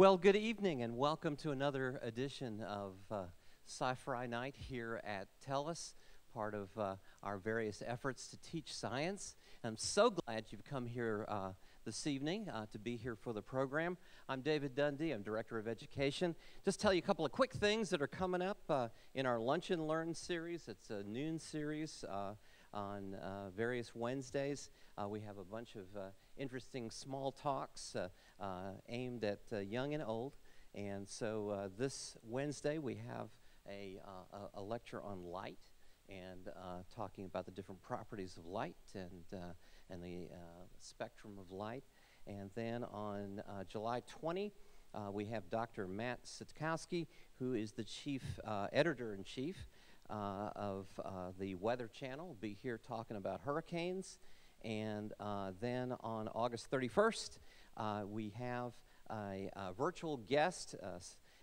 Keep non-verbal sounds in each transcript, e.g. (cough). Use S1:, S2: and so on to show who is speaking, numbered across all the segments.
S1: Well, good evening and welcome to another edition of uh, Sci-Fi Night here at Tellus, part of uh, our various efforts to teach science. I'm so glad you've come here uh, this evening uh, to be here for the program. I'm David Dundee, I'm Director of Education. Just tell you a couple of quick things that are coming up uh, in our Lunch and Learn series. It's a noon series uh, on various Wednesdays. we have a bunch of interesting small talks uh, aimed at uh, young and old. And so uh, this Wednesday we have a, a, lecture on light and talking about the different properties of light and, and the spectrum of light. And then on July 20, uh, we have Dr. Matt Sitkowski, who is the chief uh, editor in chief uh, of the Weather Channel, be here talking about hurricanes. And then on August 31st, uh, we have a, a, virtual guest, uh,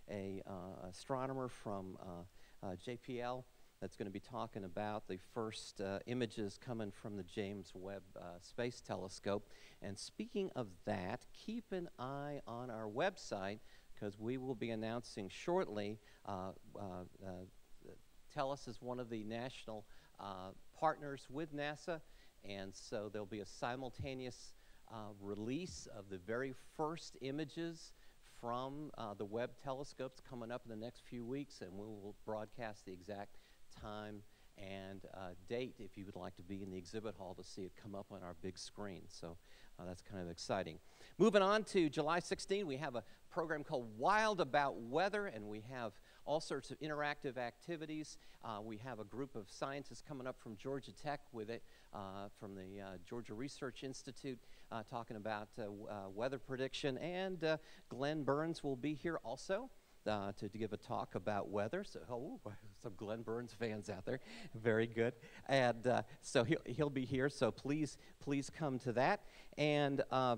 S1: a uh, astronomer from uh, JPL that's going to be talking about the first uh, images coming from the James Webb uh, Space Telescope. And speaking of that, keep an eye on our website because we will be announcing shortly. Uh, Tellus is one of the national partners with NASA, and so there'll be a simultaneous uh, release of the very first images from uh, the Webb telescopes coming up in the next few weeks, and we will broadcast the exact time and uh, date if you would like to be in the exhibit hall to see it come up on our big screen. So uh, that's kind of exciting. Moving on to July 16, we have a program called Wild About Weather, and we have all sorts of interactive activities. Uh, we have a group of scientists coming up from Georgia Tech with it, uh, from the uh, Georgia Research Institute, uh, talking about uh, uh, weather prediction. And Glenn Burns will be here also. Uh, to, to, give a talk about weather. So, oh, (laughs) some Glenn Burns fans out there. Very good. And uh, so he'll, he'll be here. So please, please come to that. And uh,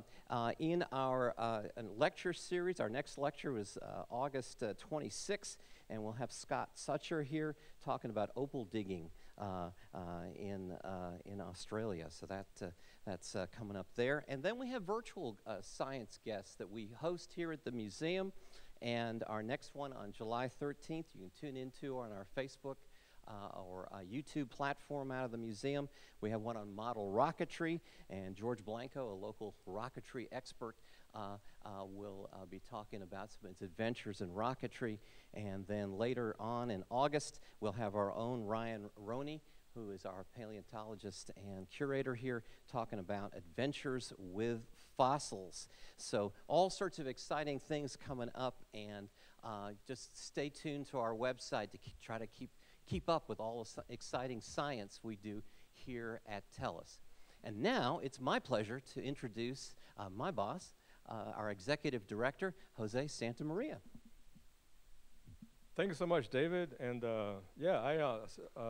S1: in our lecture series, our next lecture was August 26th and we'll have Scott Sucher here talking about opal digging uh, uh, in, uh, in Australia. So that, uh, that's uh, coming up there. And then we have virtual uh, science guests that we host here at the museum. And our next one on July 13th, you can tune into on our Facebook uh, or YouTube platform out of the museum. We have one on model rocketry, and George Blanco, a local rocketry expert, uh, uh, will uh, be talking about some of its adventures in rocketry. And then later on in August, we'll have our own Ryan Roney, who is our paleontologist and curator here, talking about adventures with fossils. So, all sorts of exciting things coming up, and uh, just stay tuned to our website to try to keep, keep up with all the exciting science we do here at Tellus. And now it's my pleasure to introduce uh, my boss, uh, our executive director, Jose Santamaria.
S2: Thank you so much, David. And uh, yeah, I. Uh, (laughs) uh,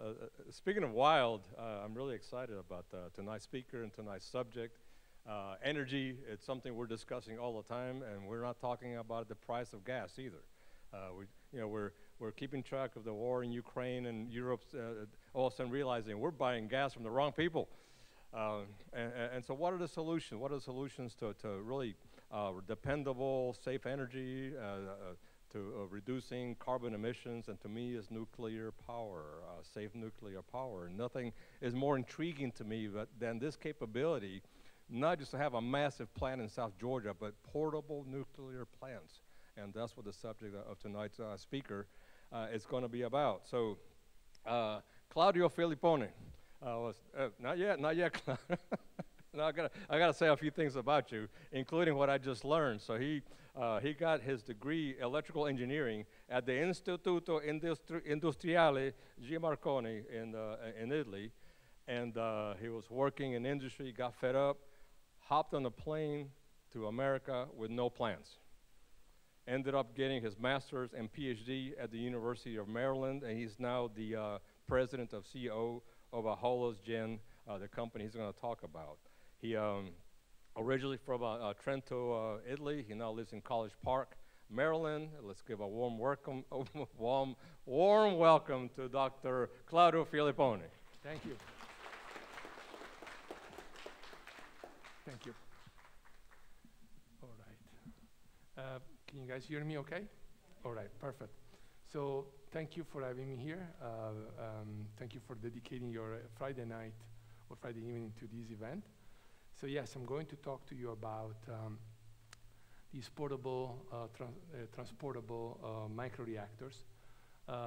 S2: uh, speaking of wild, I'm really excited about tonight's speaker and tonight's subject. Uh, energy, it's something we're discussing all the time, and we're not talking about the price of gas either. Uh, we, you know, we're, we're keeping track of the war in Ukraine and Europe's uh, all of a sudden realizing we're buying gas from the wrong people. Um, and, and, so what are the solutions? What are the solutions to, to really uh, dependable, safe energy, uh, uh, to uh, reducing carbon emissions, and to me is nuclear power, uh, safe nuclear power. Nothing is more intriguing to me than this capability, not just to have a massive plant in South Georgia, but portable nuclear plants. And that's what the subject of tonight's speaker is going to be about. So, Claudio Filippone. Uh, was, uh, not yet, not yet. (laughs) no, I gotta, I gotta say a few things about you, including what I just learned. So he, uh, he got his degree electrical engineering at the Istituto Industri- Industriale G. Marconi in, uh, in Italy, and uh, he was working in industry, got fed up, hopped on a plane to America with no plans. Ended up getting his master's and PhD at the University of Maryland, and he's now the uh, president of CEO of HolosGen, uh, the company he's going to talk about. He um, originally from uh, uh Trento, uh, Italy. He now lives in College Park, Maryland. Let's give a warm welcome, (laughs) warm, warm welcome to Dr. Claudio Filippone.
S3: Thank you. Thank you. All right. Uh, can you guys hear me okay? All right, perfect. So thank you for having me here. Uh, um, thank you for dedicating your uh, Friday night or Friday evening to this event. So yes, I'm going to talk to you about um, these portable, uh, trans uh, transportable uh, microreactors.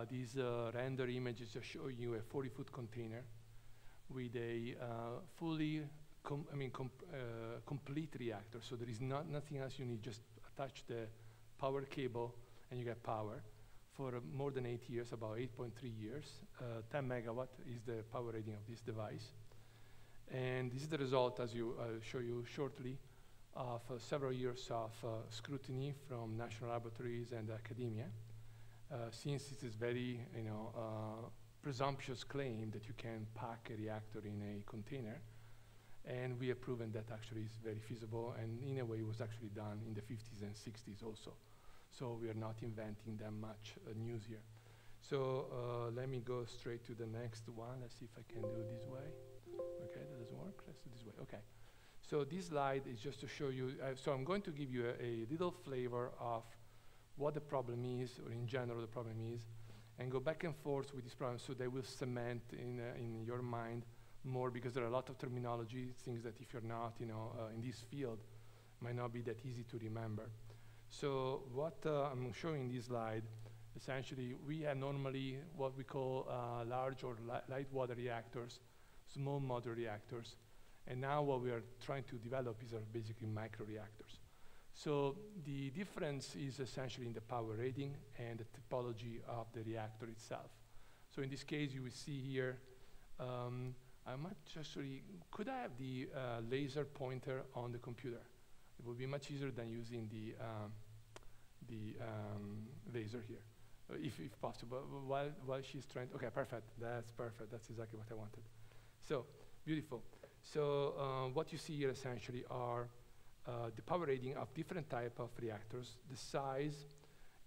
S3: These render images are showing you a 40-foot container with a fully, I mean, complete reactor. So there is not nothing else you need. Just attach the power cable and you get power for uh, more than eight years, about 8.3 years. Uh, 10 megawatt is the power rating of this device. And this is the result, as you uh, show you shortly, of uh, several years of uh, scrutiny from national laboratories and academia. Uh, since it is very, you know, presumptuous claim that you can pack a reactor in a container, and we have proven that actually is very feasible, and in a way it was actually done in the 50s and 60s also. So we are not inventing that much uh, news here. So uh, let me go straight to the next one. Let's see if I can do it this way. Okay, that doesn't work. Let's do this way. Okay. So this slide is just to show you. Uh, so I'm going to give you a, a, little flavor of what the problem is, or in general the problem is, and go back and forth with this problem so they will cement in, uh, in your mind more because there are a lot of terminology, things that if you're not, you know, uh, in this field, might not be that easy to remember. So what uh, I'm showing in this slide, essentially, we have normally what we call uh, large or li light water reactors, small modular reactors. And now what we are trying to develop is are basically microreactors. So the difference is essentially in the power rating and the topology of the reactor itself. So in this case, you will see here um, I might actually, could I have the uh, laser pointer on the computer? It would be much easier than using the, um, the um, laser here, uh, if, if possible. While, while she's trying, okay, perfect, that's perfect, that's exactly what I wanted. So, beautiful. So uh, what you see here essentially are uh, the power rating of different type of reactors. The size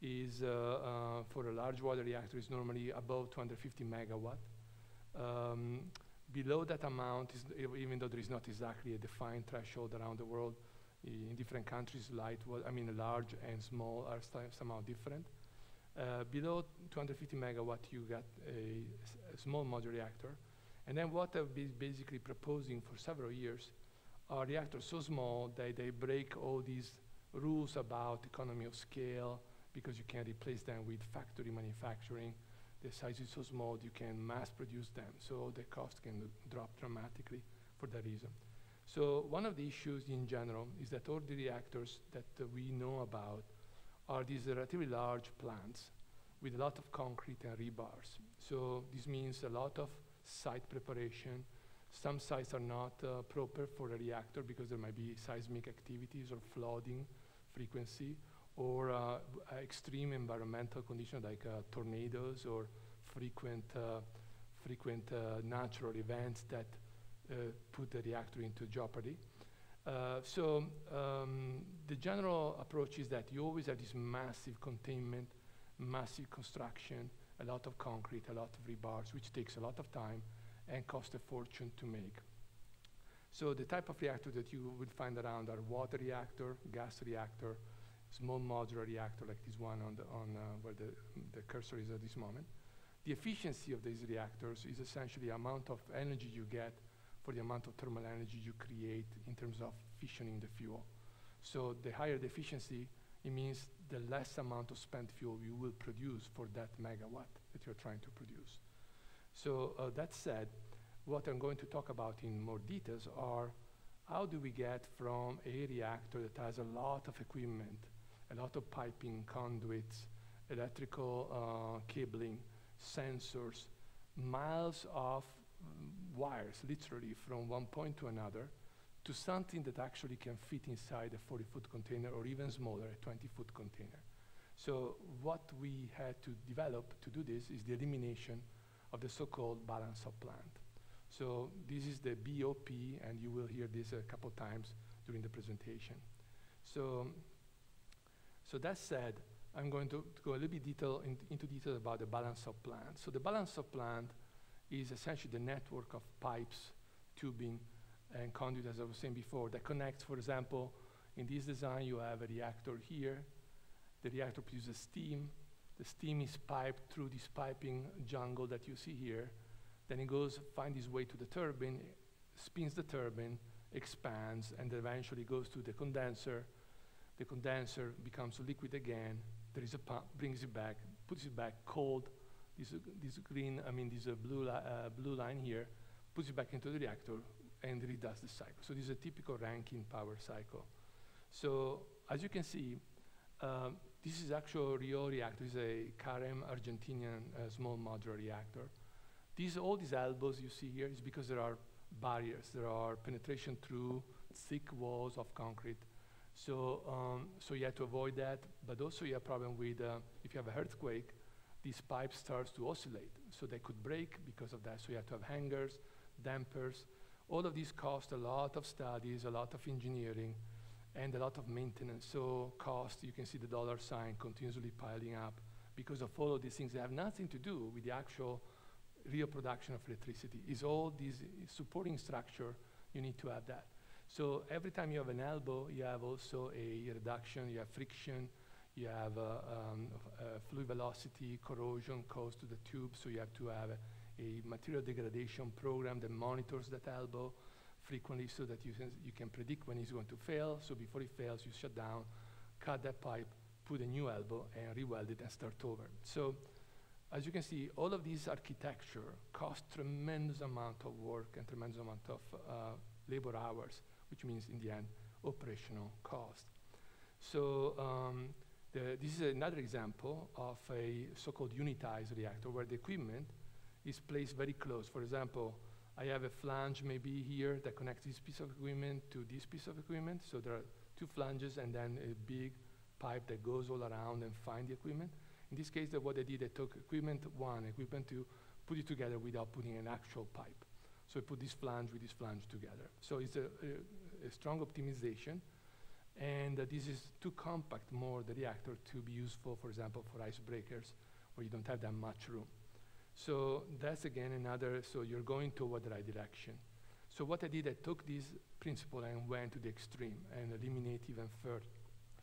S3: is, uh, uh, for a large water reactor, is normally above 250 megawatt. Um, below that amount, is, even though there is not exactly a defined threshold around the world, in different countries, light, I mean, large and small are somehow different. Uh, below 250 megawatt, you got a, small modular reactor. And then what I've been basically proposing for several years are reactors so small that they break all these rules about economy of scale because you can replace them with factory manufacturing the size is so small you can mass produce them, so the cost can drop dramatically for that reason. So one of the issues in general is that all the reactors that uh, we know about are these relatively large plants with a lot of concrete and rebars. So this means a lot of site preparation. Some sites are not uh, proper for a reactor because there might be seismic activities or flooding frequency or uh, extreme environmental conditions like uh, tornadoes or frequent, uh, frequent natural events that put the reactor into jeopardy. Uh, so um, the general approach is that you always have this massive containment, massive construction, a lot of concrete, a lot of rebars, which takes a lot of time and costs a fortune to make. So the type of reactor that you will find around are water reactor, gas reactor, small modular reactor like this one on, the, on uh, where the, the cursor is at this moment. The efficiency of these reactors is essentially amount of energy you get for the amount of thermal energy you create in terms of fissioning the fuel. So the higher the efficiency, it means the less amount of spent fuel you will produce for that megawatt that you're trying to produce. So uh, that said, what I'm going to talk about in more details are how do we get from a reactor that has a lot of equipment a lot of piping, conduits, electrical uh, cabling, sensors, miles of wires, literally from one point to another, to something that actually can fit inside a 40-foot container or even smaller, a 20-foot container. So what we had to develop to do this is the elimination of the so-called balance of plant. So this is the BOP, and you will hear this a couple times during the presentation. So so that said, I'm going to, to go a little bit detail in, into detail about the balance of plant. So the balance of plant is essentially the network of pipes, tubing, and conduit, as I was saying before, that connects, for example, In this design, you have a reactor here. The reactor produces steam. The steam is piped through this piping jungle that you see here. Then it goes, finds its way to the turbine, spins the turbine, expands, and eventually goes to the condenser. The condenser becomes liquid again. There is a pump, brings it back, puts it back cold. This, this green, I mean, this uh, blue, li uh, blue line here, puts it back into the reactor and redoes the cycle. So this is a typical Rankine power cycle. So as you can see, um, this is actual Rio reactor. This is a Carem Argentinian uh, small modular reactor. These, all these elbows you see here is because there are barriers. There are penetration through thick walls of concrete. So, um, so you have to avoid that, but also you have problem with, uh, if you have an earthquake, these pipes starts to oscillate. So they could break because of that. So you have to have hangers, dampers. All of these cost a lot of studies, a lot of engineering, and a lot of maintenance. So cost, you can see the dollar sign continuously piling up because of all of these things that have nothing to do with the actual real production of electricity. Is all this supporting structure, you need to have that. So every time you have an elbow, you have also a reduction, you have friction, you have uh, um, fluid velocity, corrosion caused to the tube, so you have to have a, a material degradation program that monitors that elbow frequently so that you can, you can predict when it's going to fail. So before it fails, you shut down, cut that pipe, put a new elbow, and re-weld it and start over. So as you can see, all of these architecture cost tremendous amount of work and tremendous amount of uh, labor hours, which means in the end, operational cost. So um, the, this is another example of a so-called unitized reactor where the equipment is placed very close. For example, I have a flange maybe here that connects this piece of equipment to this piece of equipment. So there are two flanges and then a big pipe that goes all around and find the equipment. In this case, what they did, they took equipment one, equipment two, put it together without putting an actual pipe. So I put this flange with this flange together. So it's a, a, a strong optimization. And uh, this is too compact more, the reactor, to be useful, for example, for icebreakers, where you don't have that much room. So that's again another, so you're going toward the right direction. So what I did, I took this principle and went to the extreme and eliminate even fur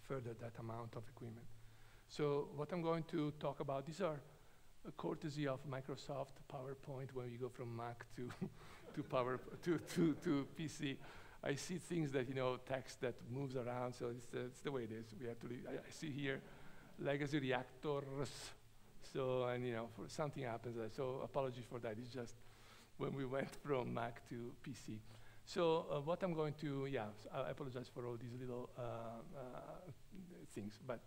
S3: further that amount of equipment. So what I'm going to talk about, these are a courtesy of Microsoft PowerPoint when you go from Mac to, (laughs) to, power, to, to, to PC. I see things that, you know, text that moves around, so it's, uh, it's the way it is. We have to, I, I see here legacy reactors, so, and you know, something happens, uh, so apologies for that. It's just when we went (laughs) from Mac to PC. So uh, what I'm going to, yeah, I apologize for all these little uh, uh things, but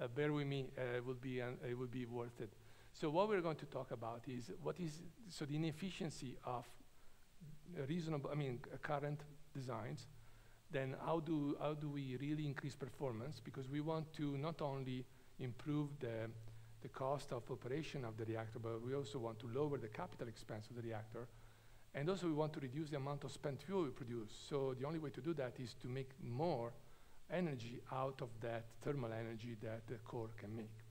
S3: uh, bear with me, it, will be it will be worth it. So what we're going to talk about is what is, so the inefficiency of reasonable, I mean, current designs, then how do, how do we really increase performance? Because we want to not only improve the the cost of operation of the reactor, but we also want to lower the capital expense of the reactor. And also we want to reduce the amount of spent fuel we produce. So the only way to do that is to make more energy out of that thermal energy that the core can make.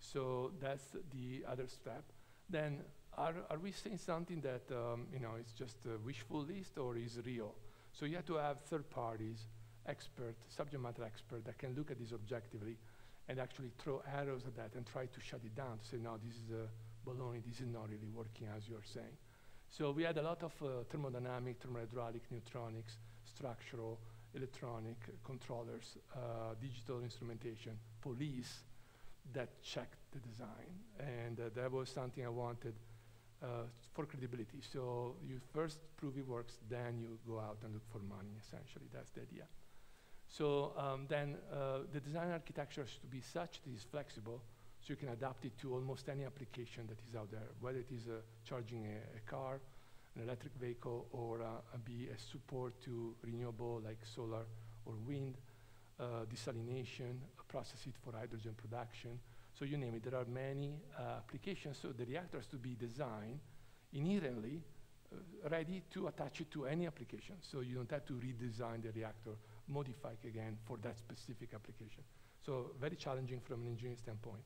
S3: So that's the other step. Then are, are we saying something that um, you know is just a wishful list or is real? So you have to have third parties, expert, subject matter expert that can look at this objectively and actually throw arrows at that and try to shut it down to say, no, this is a baloney, this is not really working as you're saying. So we had a lot of uh, thermodynamic, thermohydraulic, neutronics, structural, electronic controllers, uh, digital instrumentation, police that checked the design. And uh, that was something I wanted uh, for credibility. So you first prove it works, then you go out and look for money, essentially. That's the idea. So um, then uh, the design architecture to be such that it's flexible so you can adapt it to almost any application that is out there, whether it is uh, charging a, a, car, an electric vehicle, or uh, be a support to renewable like solar or wind, uh, desalination, process it for hydrogen production. So you name it, there are many uh, applications. So the reactor has to be designed inherently uh, ready to attach it to any application. So you don't have to redesign the reactor modify it again for that specific application. So very challenging from an engineering standpoint.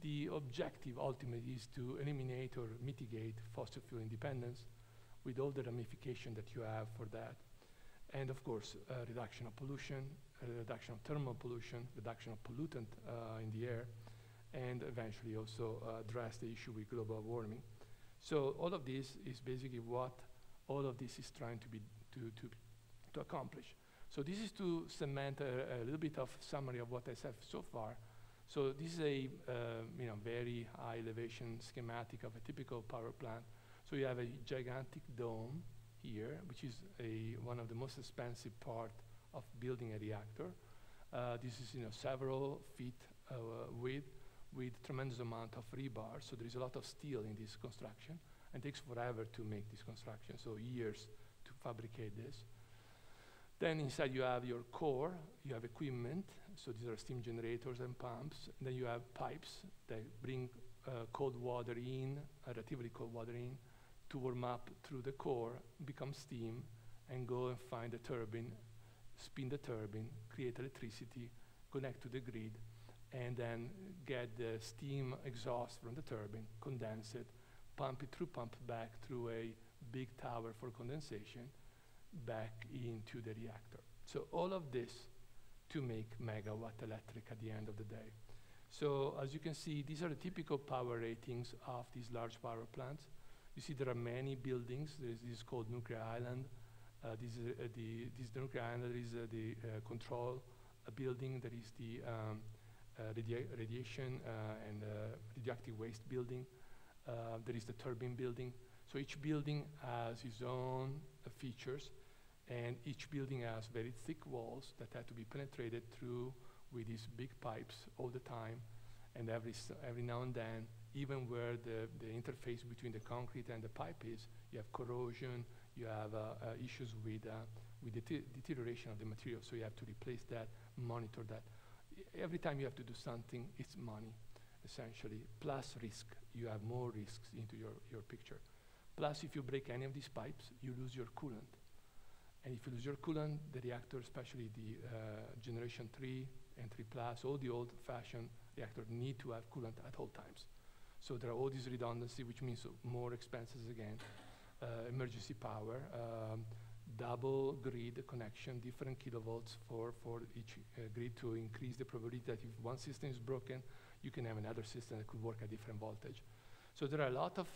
S3: The objective ultimately is to eliminate or mitigate fossil fuel independence with all the ramification that you have for that. And of course, uh, reduction of pollution, uh, reduction of thermal pollution, reduction of pollutant uh, in the air, and eventually also uh, address the issue with global warming. So all of this is basically what all of this is trying to be to, to, to accomplish. So this is to cement a, a little bit of summary of what I said so far. So this is a uh, you know very high elevation schematic of a typical power plant. So you have a gigantic dome here, which is a one of the most expensive part of building a reactor. Uh, this is you know several feet uh, width with tremendous amount of rebar. So there is a lot of steel in this construction, and takes forever to make this construction. So years to fabricate this. Then inside you have your core, you have equipment, so these are steam generators and pumps. And then you have pipes that bring uh, cold water in, uh, relatively cold water in, to warm up through the core, become steam, and go and find the turbine, spin the turbine, create electricity, connect to the grid, and then get the steam exhaust from the turbine, condense it, pump it through pump back through a big tower for condensation, back into the reactor. So all of this to make megawatt electric at the end of the day. So as you can see, these are the typical power ratings of these large power plants. You see there are many buildings. There is this is called Nuclear Island. Uh, this is uh, the this nuclear island. Is uh, the uh, control uh, building. There is the um, radia radiation and radioactive waste building. there is the turbine building. So each building has its own features and each building has very thick walls that have to be penetrated through with these big pipes all the time. And every, every now and then, even where the, the interface between the concrete and the pipe is, you have corrosion, you have uh, uh, issues with, uh, with the deterioration of the material. So you have to replace that, monitor that. Every time you have to do something, it's money, essentially, plus risk. You have more risks into your, your picture. Plus, if you break any of these pipes, you lose your coolant. And if you lose your coolant, the reactor, especially the uh, generation 3 and 3 plus, all the old-fashioned reactors need to have coolant at all times. So there are all these redundancy, which means more expenses again, uh, emergency power, um, double grid connection, different kilovolts for, for each uh, grid to increase the probability that if one system is broken, you can have another system that could work at different voltage. So there are a lot of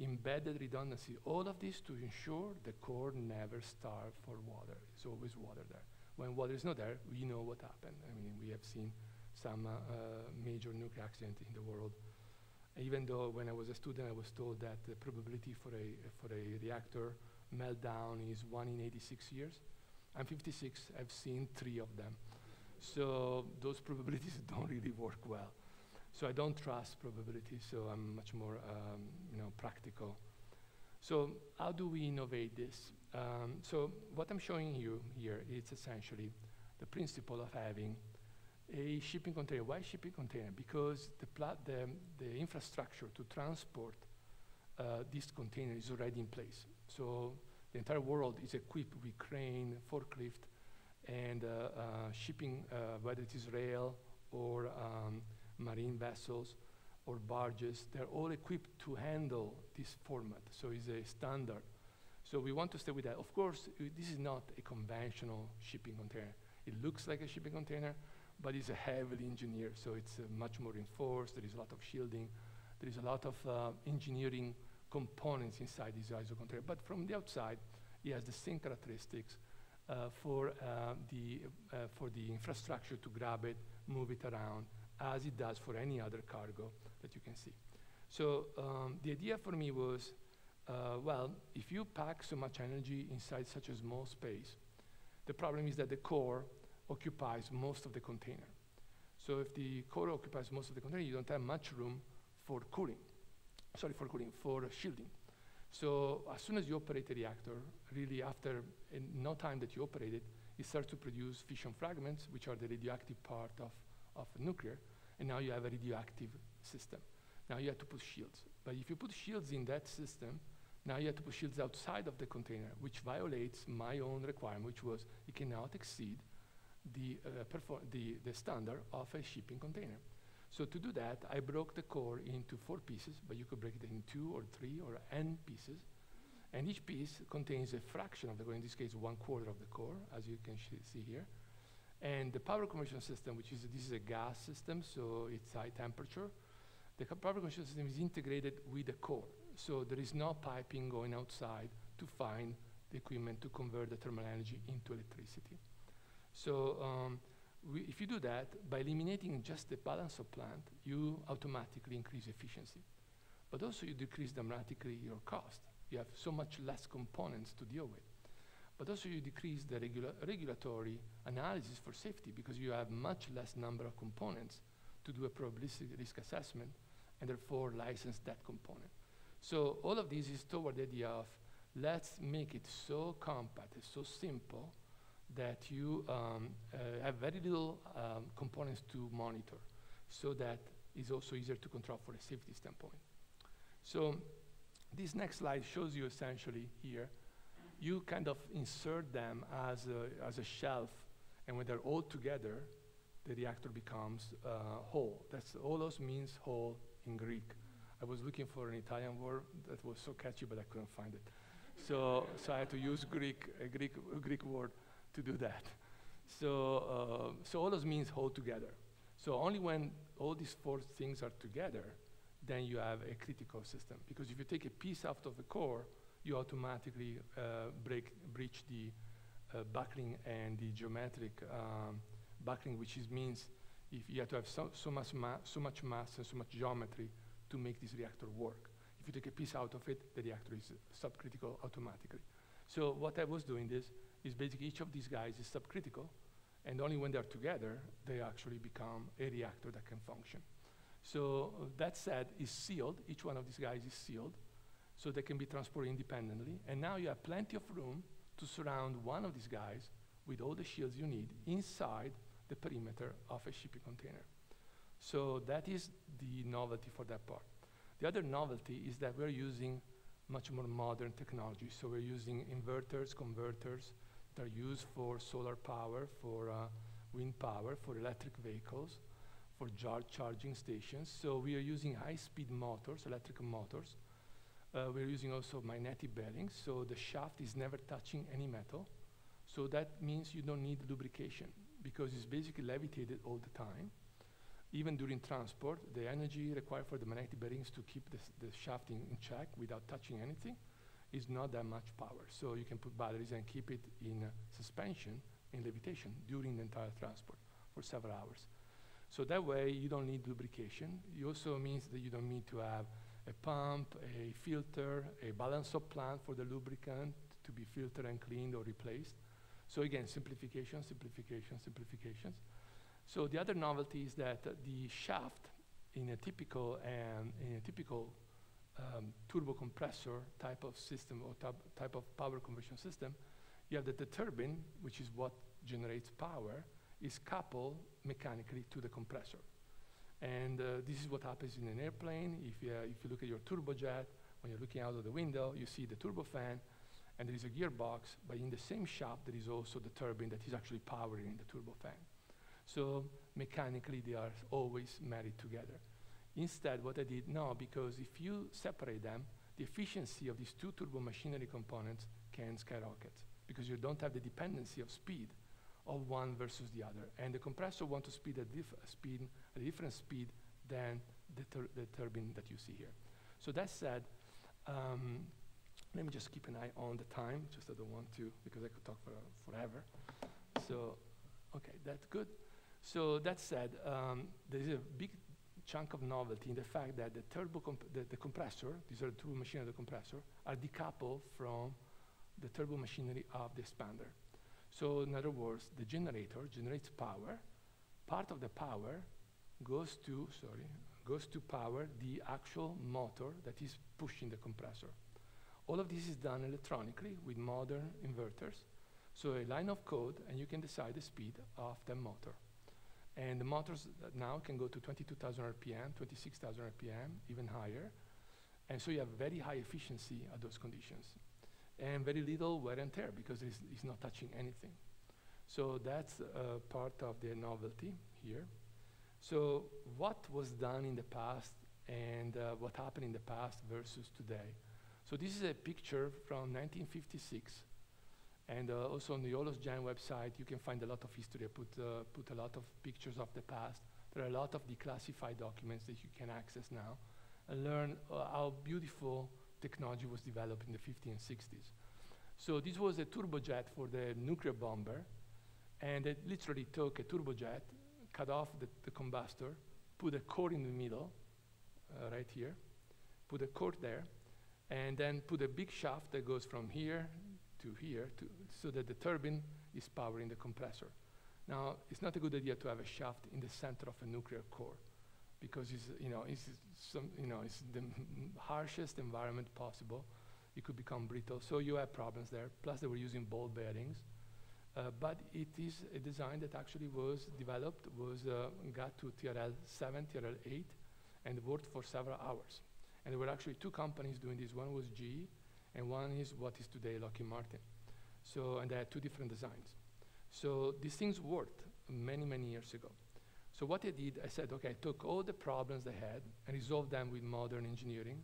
S3: embedded redundancy, all of this to ensure the core never starve for water. It's always water there. When water is not there, we know what happened. I mean, we have seen some uh, uh, major nuclear accident in the world. Even though when I was a student, I was told that the probability for a, for a reactor meltdown is one in 86 years. I'm 56, I've seen three of them. So those probabilities (laughs) don't really work well. So I don't trust probability, so I'm much more um, you know, practical. So how do we innovate this? Um, so what I'm showing you here is essentially the principle of having a shipping container. Why shipping container? Because the, the, the infrastructure to transport uh, this container is already in place. So the entire world is equipped with crane, forklift, and uh, uh, shipping, uh, whether it is rail or um, marine vessels or barges, they're all equipped to handle this format. So it's a standard. So we want to stay with that. Of course, this is not a conventional shipping container. It looks like a shipping container, but it's a heavily engineered, so it's uh, much more reinforced. There is a lot of shielding. There is a lot of uh, engineering components inside this ISO container. But from the outside, it has the same characteristics uh, for, uh, the, uh, for the infrastructure to grab it, move it around, as it does for any other cargo that you can see. So um, the idea for me was, uh, well, if you pack so much energy inside such a small space, the problem is that the core occupies most of the container. So if the core occupies most of the container, you don't have much room for cooling. Sorry, for cooling, for shielding. So as soon as you operate a reactor, really after no time that you operate it, it starts to produce fission fragments, which are the radioactive part of of nuclear, and now you have a radioactive system. Now you have to put shields. But if you put shields in that system, now you have to put shields outside of the container, which violates my own requirement, which was it cannot exceed the, uh, the, the standard of a shipping container. So to do that, I broke the core into four pieces, but you could break it in two or three or n pieces. And each piece contains a fraction of the core, in this case, one quarter of the core, as you can see here. And the power conversion system, which is, this is a gas system, so it's high temperature. The power conversion system is integrated with the core. So there is no piping going outside to find the equipment to convert the thermal energy into electricity. So um, we, if you do that, by eliminating just the balance of plant, you automatically increase efficiency. But also you decrease dramatically your cost. You have so much less components to deal with. But also you decrease the regula regulatory analysis for safety because you have much less number of components to do a probabilistic risk assessment and therefore license that component. So all of this is toward the idea of let's make it so compact, so simple that you um, uh, have very little um, components to monitor so that it's also easier to control for a safety standpoint. So this next slide shows you essentially here, you kind of insert them as a, as a shelf and when they're all together, the reactor becomes uh, whole. That's holos means whole in Greek. I was looking for an Italian word that was so catchy, but I couldn't find it. so, so I had to use Greek, a Greek, a Greek word to do that. So, uh, so holos means hold together. So only when all these four things are together, then you have a critical system. Because if you take a piece out of the core, you automatically uh, break, breach the uh, buckling and the geometric um, buckling, which is means if you have to have so, so, much so much mass and so much geometry to make this reactor work. If you take a piece out of it, the reactor is subcritical automatically. So what I was doing this is basically each of these guys is subcritical, and only when they're together, they actually become a reactor that can function. So that said is sealed. Each one of these guys is sealed, so they can be transported independently. And now you have plenty of room to surround one of these guys with all the shields you need inside the perimeter of a shipping container. So that is the novelty for that part. The other novelty is that we're using much more modern technology. So we're using inverters, converters are used for solar power, for uh, wind power, for electric vehicles, for jar charging stations. So we are using high-speed motors, electrical motors. Uh, we're using also magnetic bearings, so the shaft is never touching any metal. So that means you don't need lubrication because it's basically levitated all the time. Even during transport, the energy required for the magnetic bearings to keep the, the shaft in, in, check without touching anything is not that much power. So you can put batteries and keep it in uh, suspension, in levitation, during the entire transport for several hours. So that way, you don't need lubrication. It also means that you don't need to have a pump, a filter, a balance of plant for the lubricant to be filtered and cleaned or replaced. So again, simplification, simplification, simplifications. So the other novelty is that uh, the shaft in a typical um, in a typical um, turbo compressor type of system or type of power conversion system, you have that the turbine, which is what generates power, is coupled mechanically to the compressor. And uh, this is what happens in an airplane. If you, uh, if you look at your turbojet, when you're looking out of the window, you see the turbofan, and there is a gearbox, but in the same shaft, there is also the turbine that is actually powering the turbofan. So mechanically, they are always married together. Instead, what I did, no, because if you separate them, the efficiency of these two turbo machinery components can skyrocket because you don't have the dependency of speed of one versus the other. And the compressor wants to speed at, speed, a different speed than the, tur the, turbine that you see here. So that said, um, let me just keep an eye on the time, just I don't want to, because I could talk for forever. So, okay, that's good. So that said, um, there is a big chunk of novelty in the fact that the turbo the, the, compressor, these are the turbo machinery of the compressor, are decoupled from the turbo machinery of the expander. So in other words, the generator generates power. Part of the power goes to, sorry, goes to power the actual motor that is pushing the compressor. All of this is done electronically with modern inverters. So a line of code, and you can decide the speed of the motor. And the motors now can go to 22,000 RPM, 26,000 RPM, even higher. And so you have very high efficiency at those conditions. And very little wear and tear because it's, it's not touching anything. So that's uh, part of the novelty here. So what was done in the past and uh, what happened in the past versus today? So this is a picture from 1956. And uh, also on the Holosgen website, you can find a lot of history. I put, uh, put a lot of pictures of the past. There are a lot of declassified documents that you can access now and learn uh, how beautiful technology was developed in the 50s and 60s. So this was a turbojet for the nuclear bomber, and it literally took a turbojet, cut off the, the combustor, put a core in the middle, uh, right here, put a core there, and then put a big shaft that goes from here to here to, so that the turbine is powering the compressor. Now, it's not a good idea to have a shaft in the center of a nuclear core because it's, you know, it's, some, you know, it's the (laughs) harshest environment possible. It could become brittle, so you have problems there. Plus, they were using ball bearings. Uh, but it is a design that actually was developed, was uh, got to TRL 7, TRL 8, and worked for several hours. And there were actually two companies doing this. One was GE, and one is what is today Lockheed Martin. So, and they had two different designs. So these things worked many, many years ago. So what I did, I said, okay, I took all the problems they had and resolved them with modern engineering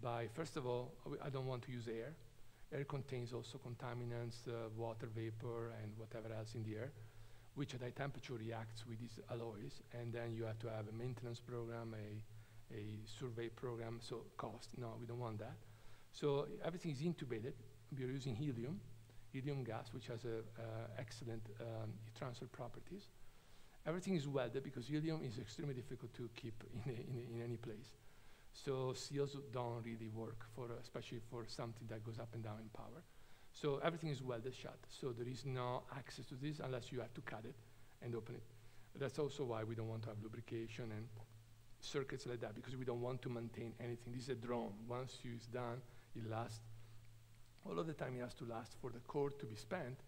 S3: by, first of all, I don't want to use air. Air contains also contaminants, uh, water vapor, and whatever else in the air, which at high temperature reacts with these alloys. And then you have to have a maintenance program, a, a survey program, so cost. No, we don't want that. So everything is intubated. We are using helium, helium gas, which has a, uh, excellent um, transfer properties. Everything is welded because helium is extremely difficult to keep in, a, in, a, in any place. So seals don't really work, for, uh, especially for something that goes up and down in power. So everything is welded shut. So there is no access to this unless you have to cut it and open it. That's also why we don't want to have lubrication and circuits like that because we don't want to maintain anything. This is a drone. Once it's done, it lasts. All of the time it has to last for the core to be spent,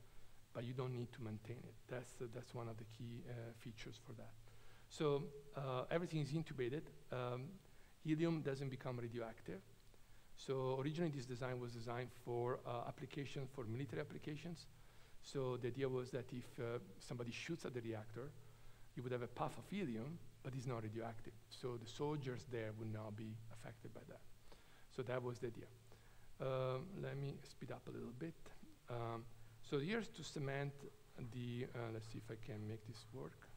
S3: but you don't need to maintain it. That's, uh, that's one of the key uh, features for that. So uh, everything is intubated. Um, helium doesn't become radioactive. So originally this design was designed for uh, application for military applications. So the idea was that if uh, somebody shoots at the reactor, you would have a puff of helium, but it's not radioactive. So the soldiers there would not be affected by that. So that was the idea. Um, let me speed up a little bit. Um, so here's to cement the, uh, let's see if I can make this work.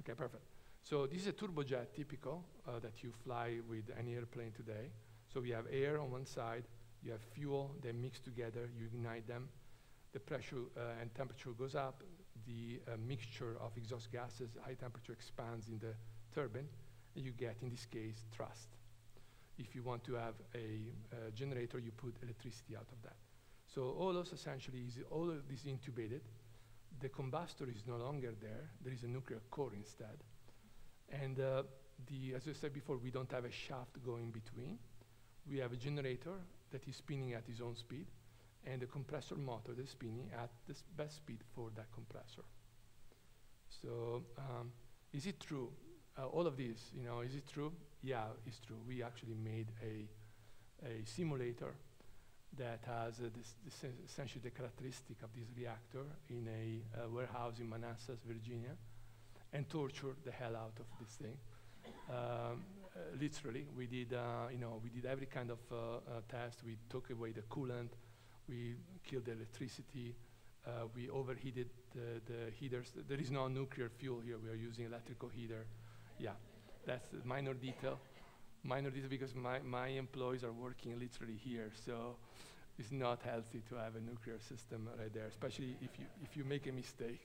S3: Okay, perfect. So this is a turbojet typical uh, that you fly with any airplane today. So we have air on one side, you have fuel, they mix together, you ignite them. The pressure uh, and temperature goes up, the uh, mixture of exhaust gases, high temperature expands in the turbine, and you get, in this case, thrust. If you want to have a, a generator, you put electricity out of that. So all those essentially is all of this intubated. The combustor is no longer there. There is a nuclear core instead. And uh, the, as I said before, we don't have a shaft going between. We have a generator that is spinning at its own speed, and a compressor motor that is spinning at the best speed for that compressor. So um, is it true? Uh, all of this, you know, is it true? Yeah, it's true. We actually made a, a simulator that has uh, this, this essentially the characteristic of this reactor in a uh, warehouse in Manassas, Virginia, and tortured the hell out of this thing. Um, uh, literally, we did, uh, you know, we did every kind of uh, uh, test. We took away the coolant, we killed the electricity, we overheated the, the heaters. There is no nuclear fuel here. We are using electrical heater. Yeah, that's a minor detail. Minor detail because my, my employees are working literally here, so it's not healthy to have a nuclear system right there, especially if you, if you make a mistake.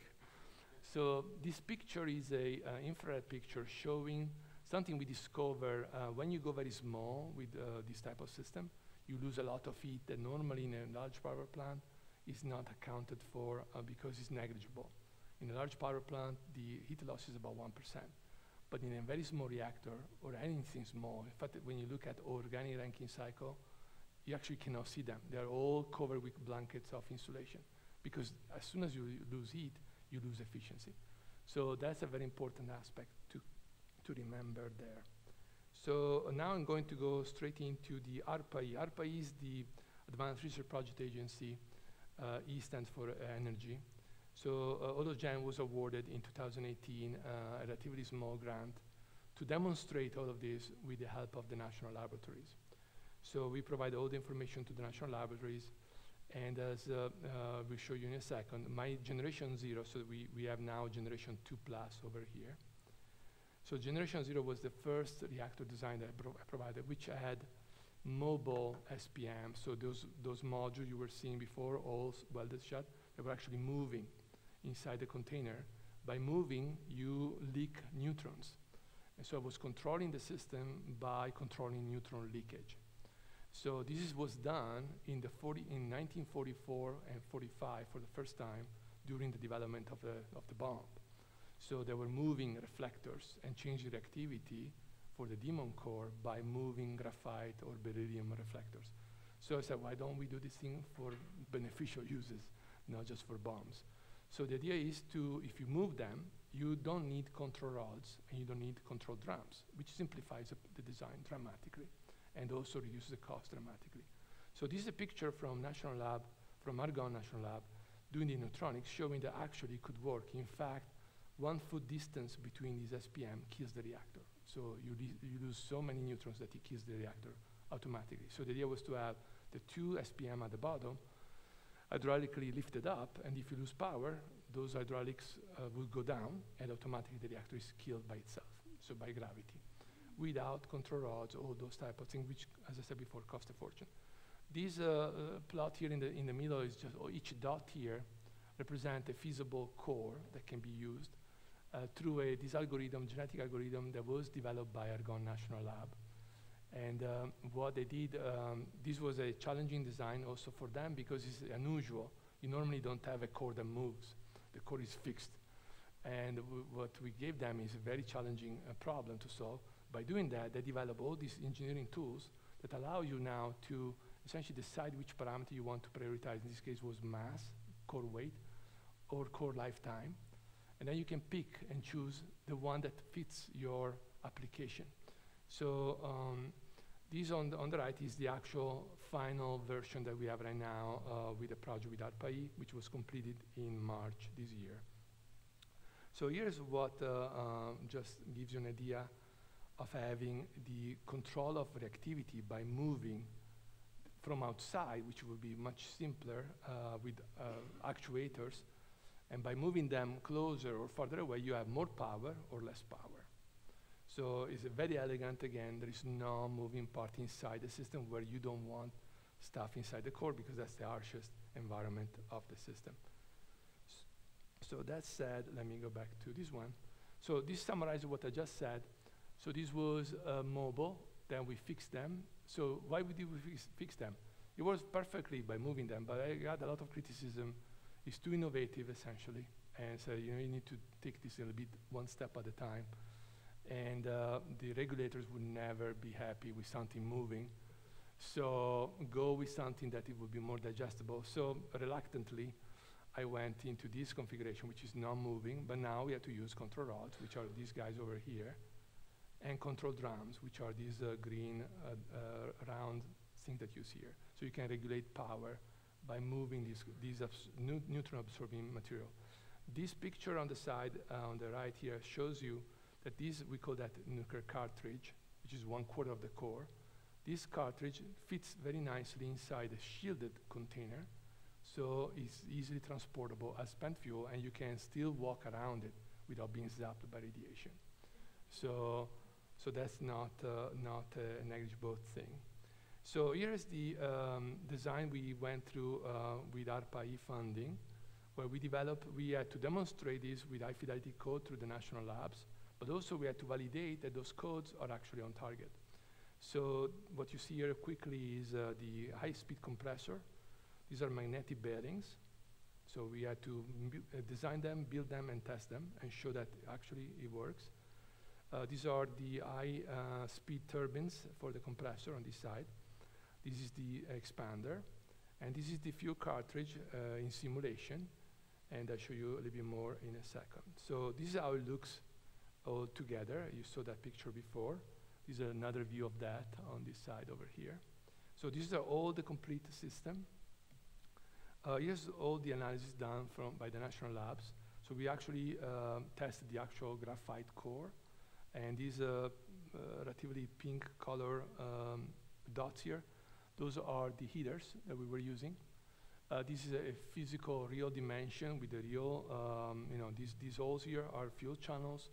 S3: So this picture is a uh, infrared picture showing something we discover uh, when you go very small with uh, this type of system. You lose a lot of heat that normally in a large power plant is not accounted for uh, because it's negligible. In a large power plant, the heat loss is about 1%. But in a very small reactor or anything small, in fact, when you look at organic Rankine cycle, you actually cannot see them. They are all covered with blankets of insulation because as soon as you lose heat, you lose efficiency. So that's a very important aspect to, to remember there. So now I'm going to go straight into the ARPA-E. ARPA-E is the Advanced Research Project Agency. Uh, e stands for energy. So uh, HolosGen was awarded in 2018 uh, a relatively small grant to demonstrate all of this with the help of the national laboratories. So we provide all the information to the national laboratories. And as uh, uh, we'll show you in a second, my generation zero, so we, we have now generation two plus over here. So generation zero was the first reactor design that I, I provided, which had mobile SPM. So those, those modules you were seeing before, all welded shut, they were actually moving inside the container. By moving, you leak neutrons. And so I was controlling the system by controlling neutron leakage. So this was done in, the 40, in 1944 and 45 for the first time during the development of the, of the bomb. So they were moving reflectors and changing the activity for the demon core by moving graphite or beryllium reflectors. So I said, why don't we do this thing for beneficial uses, not just for bombs? So the idea is to, if you move them, you don't need control rods and you don't need control drums, which simplifies the design dramatically and also reduces the cost dramatically. So this is a picture from National Lab, from Argonne National Lab, doing the neutronics, showing that actually it could work. In fact, one foot distance between these SPM kills the reactor. So you, you lose so many neutrons that it kills the reactor automatically. So the idea was to have the two SPM at the bottom hydraulically lifted up, and if you lose power, those hydraulics uh, will go down, and automatically the reactor is killed by itself, so by gravity, without control rods, all those type of things, which, as I said before, cost a fortune. This uh, uh, plot here in the, in the middle is just, oh, each dot here represent a feasible core that can be used uh, through a, this algorithm, genetic algorithm that was developed by Argonne National Lab. And um, what they did, um, this was a challenging design also for them because it's unusual. You normally don't have a core that moves. The core is fixed. And what we gave them is a very challenging uh, problem to solve. By doing that, they develop all these engineering tools that allow you now to essentially decide which parameter you want to prioritize. In this case was mass, core weight, or core lifetime. And then you can pick and choose the one that fits your application. So um, this on the, on the right is the actual final version that we have right now uh, with the project with ARPA-E, which was completed in March this year. So here's what uh, uh, just gives you an idea of having the control of reactivity by moving from outside, which would be much simpler uh, with uh, actuators, and by moving them closer or farther away, you have more power or less power. So it's very elegant again. There is no moving part inside the system where you don't want stuff inside the core because that's the harshest environment of the system. S so that said, let me go back to this one. So this summarizes what I just said. So this was uh, mobile, then we fixed them. So why did we fix, fix them? It works perfectly by moving them, but I got a lot of criticism. It's too innovative, essentially. And so you, know, you need to take this a little bit one step at a time and uh, the regulators would never be happy with something moving. So go with something that it would be more digestible. So reluctantly, I went into this configuration, which is non-moving, but now we have to use control rods, which are these guys over here, and control drums, which are these uh, green uh, uh round things that you see here. So you can regulate power by moving these, these neutron absorbing material. This picture on the side, uh, on the right here, shows you that this, we call that nuclear cartridge, which is one quarter of the core. This cartridge fits very nicely inside a shielded container, so it's easily transportable as spent fuel, and you can still walk around it without being zapped by radiation. So, so that's not, uh, not a negligible thing. So here is the um, design we went through uh, with ARPA-E funding, where we developed, we had to demonstrate this with high fidelity code through the national labs, but also we had to validate that those codes are actually on target. So what you see here quickly is uh, the high-speed compressor. These are magnetic bearings. So we had to uh, design them, build them, and test them, and show that actually it works. Uh, these are the high-speed uh, turbines for the compressor on this side. This is the expander. And this is the fuel cartridge uh, in simulation. And I'll show you a little bit more in a second. So this is how it looks all together. You saw that picture before. This is another view of that on this side over here. So these are all the complete system. Uh, here's all the analysis done from by the national labs. So we actually um, tested the actual graphite core, and these uh, uh, relatively pink color um, dots here. Those are the heaters that we were using. Uh, this is a, a physical real dimension with the real, um, you know, these, these holes here are fuel channels.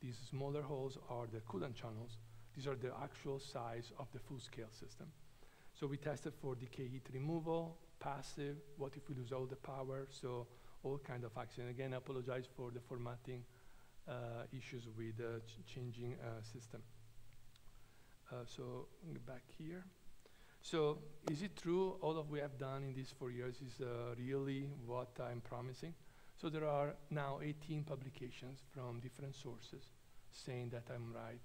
S3: These smaller holes are the coolant channels. These are the actual size of the full-scale system. So we tested for decay heat removal, passive, what if we lose all the power, so all kind of action. Again, I apologize for the formatting uh, issues with uh, ch changing uh, system. Uh, so back here. So is it true all of we have done in these four years is uh, really what I'm promising? So there are now 18 publications from different sources saying that I'm right.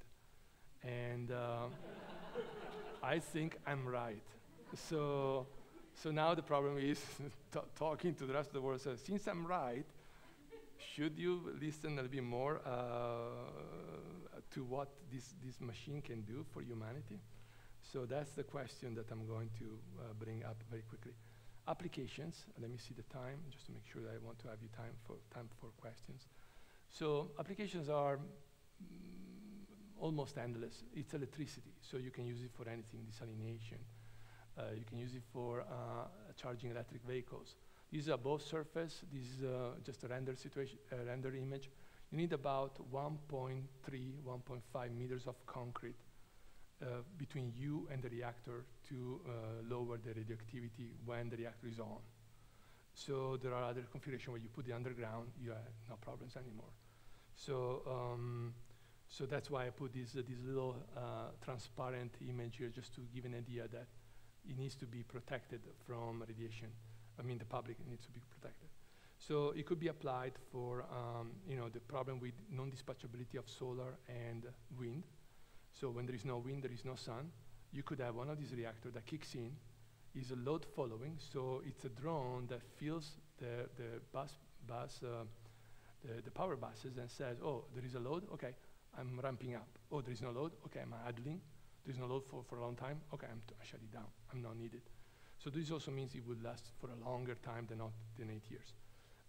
S3: And uh, (laughs) I think I'm right. So, so now the problem is (laughs) talking to the rest of the world says, since I'm right, should you listen a little bit more uh, to what this, this machine can do for humanity? So that's the question that I'm going to uh, bring up very quickly. Applications, let me see the time, just to make sure that I want to have you time for, time for questions. So applications are mm, almost endless. It's electricity, so you can use it for anything, desalination. Uh, you can use it for uh, charging electric vehicles. This is both surface. This is uh, just a render situation, render image. You need about 1.3, 1.5 meters of concrete uh, between you and the reactor to uh, lower the radioactivity when the reactor is on. So there are other configurations where you put it underground, you have no problems anymore. So, um, so that's why I put this, uh, this little transparent image here just to give an idea that it needs to be protected from radiation. I mean, the public needs to be protected. So it could be applied for, um, you know, the problem with non-dispatchability of solar and wind. So when there is no wind, there is no sun. You could have one of these reactors that kicks in, is a load following, so it's a drone that fills the, the bus, bus uh, the, the power buses and says, oh, there is a load, okay, I'm ramping up. Oh, there is no load, okay, I'm idling. There is no load for, for a long time, okay, I'm t- I shut it down, I'm not needed. So this also means it would last for a longer time than, not, than eight years.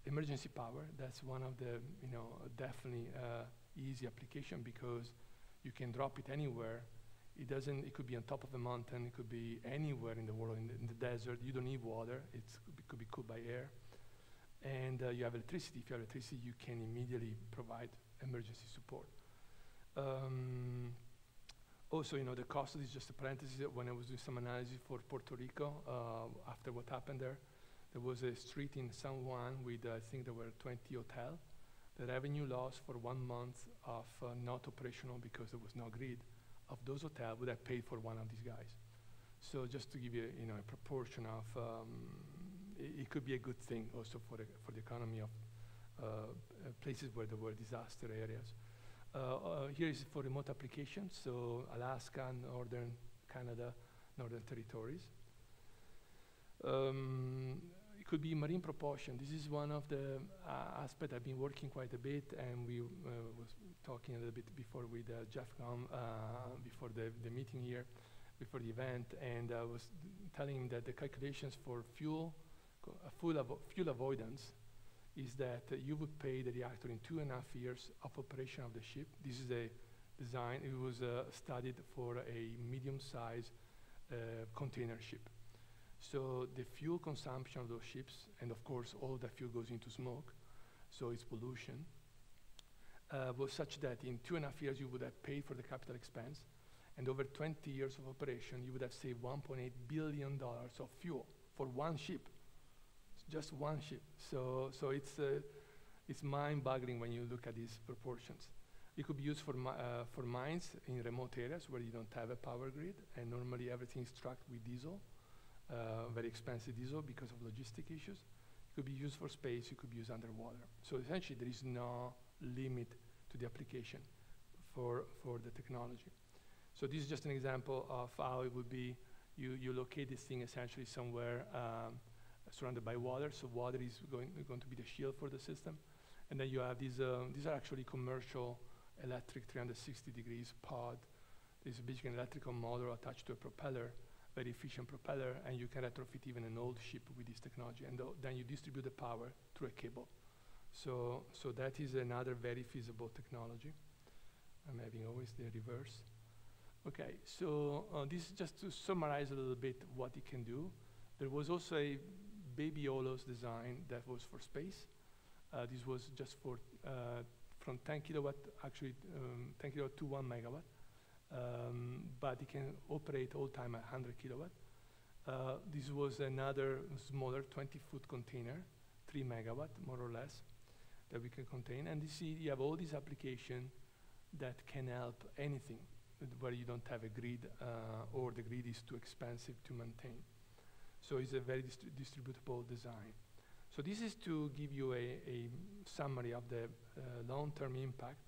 S3: Emergency power, that's one of the, you know, definitely uh, easy application because you can drop it anywhere. It doesn't, it could be on top of a mountain, it could be anywhere in the world, in the, in the desert. You don't need water, it's, it could be cooled by air. And uh, you have electricity. If you have electricity, you can immediately provide emergency support. Um, also, you know, the cost of this, just a parenthesis, when I was doing some analysis for Puerto Rico, uh, after what happened there, there was a street in San Juan with, uh, I think there were 20 hotels the revenue loss for one month of uh, not operational because there was no grid of those hotels would have paid for one of these guys. So just to give you, you know, a proportion of, um, it, it, could be a good thing also for the, for the economy of uh, uh places where there were disaster areas. Uh, uh, here is for remote applications, so Alaska, Northern Canada, Northern Territories. Um, could be marine propulsion. This is one of the uh, aspects I've been working quite a bit, and we uh, was talking a little bit before with uh, Jeff Combs uh, before the, the meeting here, before the event, and I was telling him that the calculations for fuel, fuel, avo fuel avoidance, is that you would pay the reactor in two and a half years of operation of the ship. This is a design. It was uh, studied for a medium-sized uh, container ship. So the fuel consumption of those ships, and of course all that fuel goes into smoke, so it's pollution, uh, was such that in two and a half years you would have paid for the capital expense, and over 20 years of operation you would have saved 1.8 billion dollars of fuel for one ship, just one ship. So, so it's, uh, it's mind-boggling when you look at these proportions. It could be used for, uh, for mines in remote areas where you don't have a power grid, and normally everything is trucked with diesel uh, very expensive diesel because of logistic issues. It could be used for space, it could be used underwater. So essentially, there is no limit to the application for, for the technology. So this is just an example of how it would be, you, you locate this thing essentially somewhere um, surrounded by water, so water is going, going to be the shield for the system. And then you have these, um, these are actually commercial electric 360 degrees pod. This is basically an electrical motor attached to a propeller very efficient propeller, and you can retrofit even an old ship with this technology, and th then you distribute the power through a cable. So, so that is another very feasible technology. I'm having always the reverse. Okay, so uh, this is just to summarize a little bit what it can do. There was also a baby Holos design that was for space. Uh, this was just for uh, from 10 kilowatt, actually um, 10 kilowatt to 1 megawatt, um, but it can operate all time at 100 kilowatt. Uh, this was another smaller 20 foot container, 3 megawatt more or less, that we can contain. And you see, you have all these applications that can help anything where you don't have a grid uh, or the grid is too expensive to maintain. So it's a very distri distributable design. So this is to give you a, a summary of the uh, long-term impact.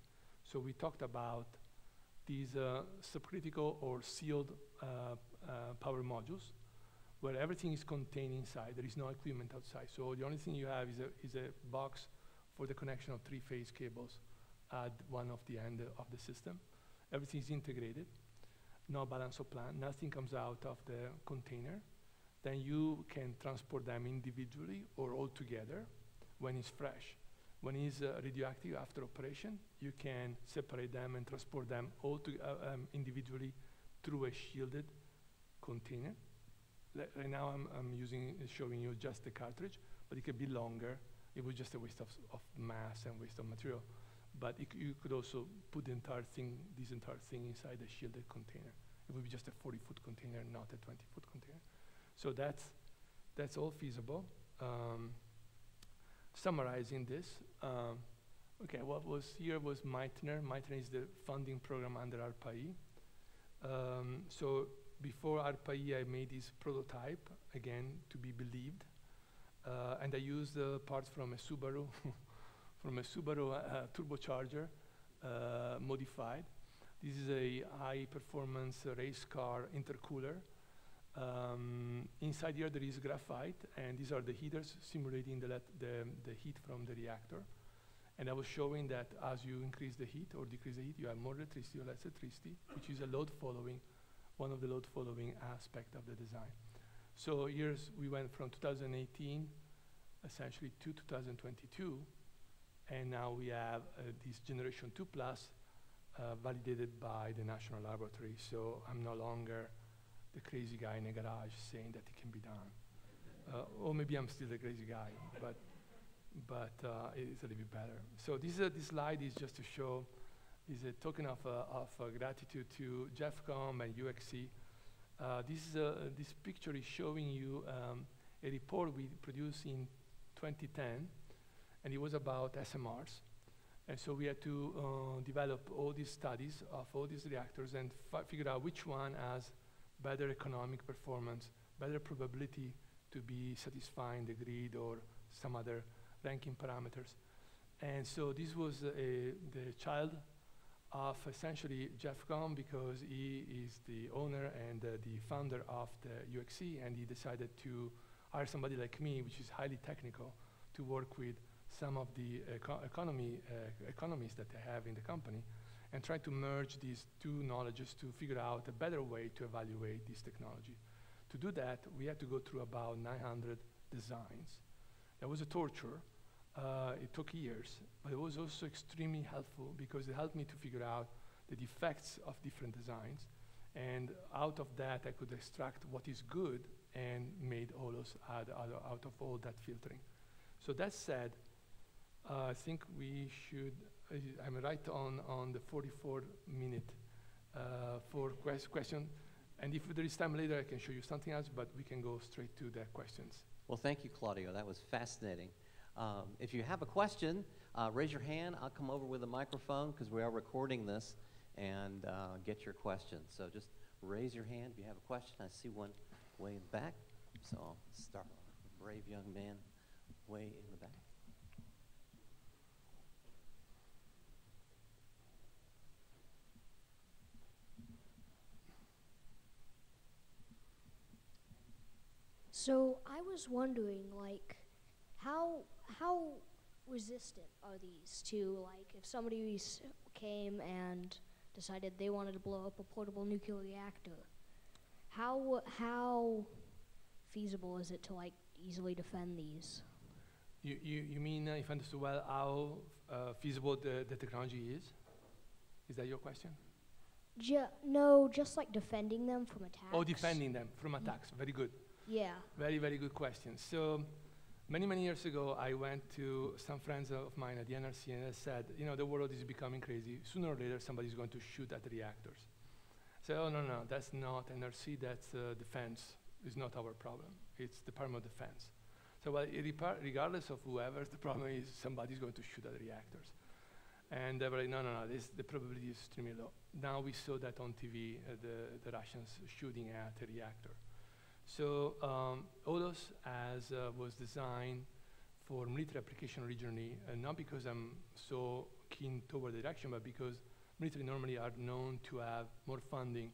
S3: So we talked about these uh, subcritical or sealed uh, uh, power modules where everything is contained inside. There is no equipment outside. So the only thing you have is a, is a box for the connection of three-phase cables at one of the end of the system. Everything is integrated, no balance of plant, nothing comes out of the container. Then you can transport them individually or all together when it's fresh. When it's uh, radioactive after operation, you can separate them and transport them all to, uh, um, individually through a shielded container. Le right now I'm, I'm using, showing you just the cartridge, but it could be longer. It was just a waste of, of mass and waste of material but you could also put the entire thing, this entire thing inside a shielded container. It would be just a 40-foot container, not a 20-foot container. So that's, that's all feasible. Um, summarizing this, um, okay, what was here was Meitner. Meitner is the funding program under ARPA-E. Um, so before ARPA-E, I made this prototype, again, to be believed. Uh, and I used uh, parts from a Subaru (laughs) from a Subaru uh, turbocharger uh, modified. This is a high performance race car intercooler. Um, inside here there is graphite and these are the heaters simulating the, the, the heat from the reactor. And I was showing that as you increase the heat or decrease the heat, you have more electricity or less electricity, which is a load following, one of the load following aspect of the design. So years we went from 2018 essentially to 2022 and now we have uh, this generation 2 plus uh, validated by the National Laboratory. So I'm no longer the crazy guy in the garage saying that it can be done. Uh, or maybe I'm still the crazy guy, but, but uh, it's a little bit better. So this, uh, this slide is just to show, is a token of, uh, of gratitude to Jeff Combs and UXC. this, this picture is showing you um, a report we produced in 2010 and it was about SMRs. And so we had to uh, develop all these studies of all these reactors and figure out which one has better economic performance, better probability to be satisfying the grid or some other ranking parameters. And so this was uh, a, the child of essentially Jeff Combs because he is the owner and uh, the founder of the UXC and he decided to hire somebody like me, which is highly technical, to work with some of the eco economy, uh, economies that they have in the company and try to merge these two knowledges to figure out a better way to evaluate this technology. To do that, we had to go through about 900 designs. That was a torture. Uh, it took years, but it was also extremely helpful because it helped me to figure out the defects of different designs. And out of that, I could extract what is good and made all those out, of all that filtering. So that said, uh, I think we should, I'm right on, on the 44 minute uh, for quest question. And if there is time later, I can show you something else, but we can go straight to the questions.
S1: Well, thank you, Claudio. That was fascinating. Um, if you have a question, uh, raise your hand. I'll come over with a microphone because we are recording this and uh, get your question. So just raise your hand if you have a question. I see one way in the back. So I'll start brave young man way in the back.
S4: So I was wondering, like, how how resistant are these to like if somebody came and decided they wanted to blow up a portable nuclear reactor? How how feasible is it to like easily defend these?
S3: You you, you mean uh, if I understood well how uh, feasible the, the technology is? Is that your question?
S4: Ju- no, just like defending them from attacks.
S3: Oh, defending them from attacks. Very good.
S4: Yeah.
S3: Very, very good question. So, many, many years ago, I went to some friends of mine at the NRC and I said, you know, the world is becoming crazy. Sooner or later, somebody's going to shoot at the reactors. So, oh, no, no, that's not NRC, that's uh, defense. It's not our problem. It's Department of Defense. So, well, regardless of whoever, the problem is somebody's going to shoot at the reactors. And they were like, no, no, no, this, the probability is extremely low. Now we saw that on TV, uh, the, the Russians shooting at a reactor. So um, Holos as uh, was designed for military application originally, and not because I'm so keen toward the direction, but because military normally are known to have more funding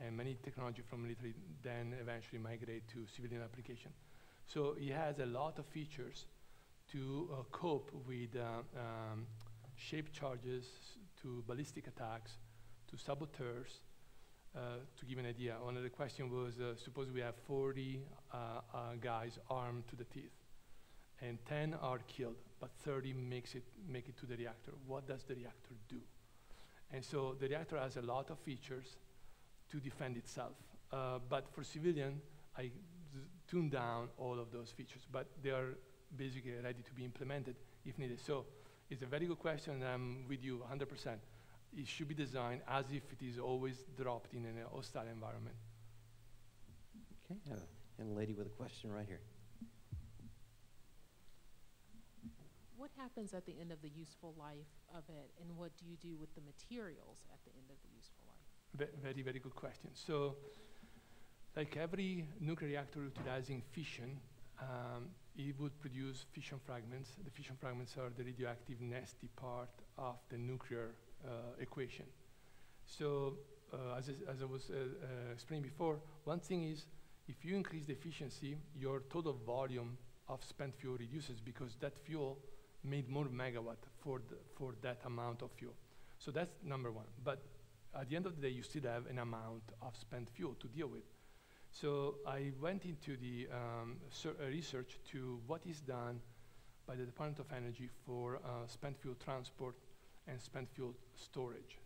S3: and many technology from military then eventually migrate to civilian application. So it has a lot of features to uh, cope with uh, um, shape charges, to ballistic attacks, to saboteurs, uh, to give an idea, one of the questions was, uh, suppose we have 40 uh, uh, guys armed to the teeth, and 10 are killed, but 30 makes it, make it to the reactor. What does the reactor do? And so the reactor has a lot of features to defend itself. Uh, but for civilian, I tuned down all of those features, but they are basically ready to be implemented if needed. So it's a very good question, and I'm with you 100% it should be designed as if it is always dropped in a hostile environment.
S1: Okay, uh, and a lady with a question right here.
S5: What happens at the end of the useful life of it, and what do you do with the materials at the end of the useful life?
S3: Ve- very, very good question. So, like every nuclear reactor utilizing fission, um, it would produce fission fragments. The fission fragments are the radioactive nasty part of the nuclear uh, equation. So uh, as, I, as I was uh, uh, explaining before, one thing is if you increase the efficiency, your total volume of spent fuel reduces because that fuel made more megawatt for, the, for that amount of fuel. So that's number one. But at the end of the day, you still have an amount of spent fuel to deal with. So I went into the um, research to what is done by the Department of Energy for uh, spent fuel transport and spent fuel storage.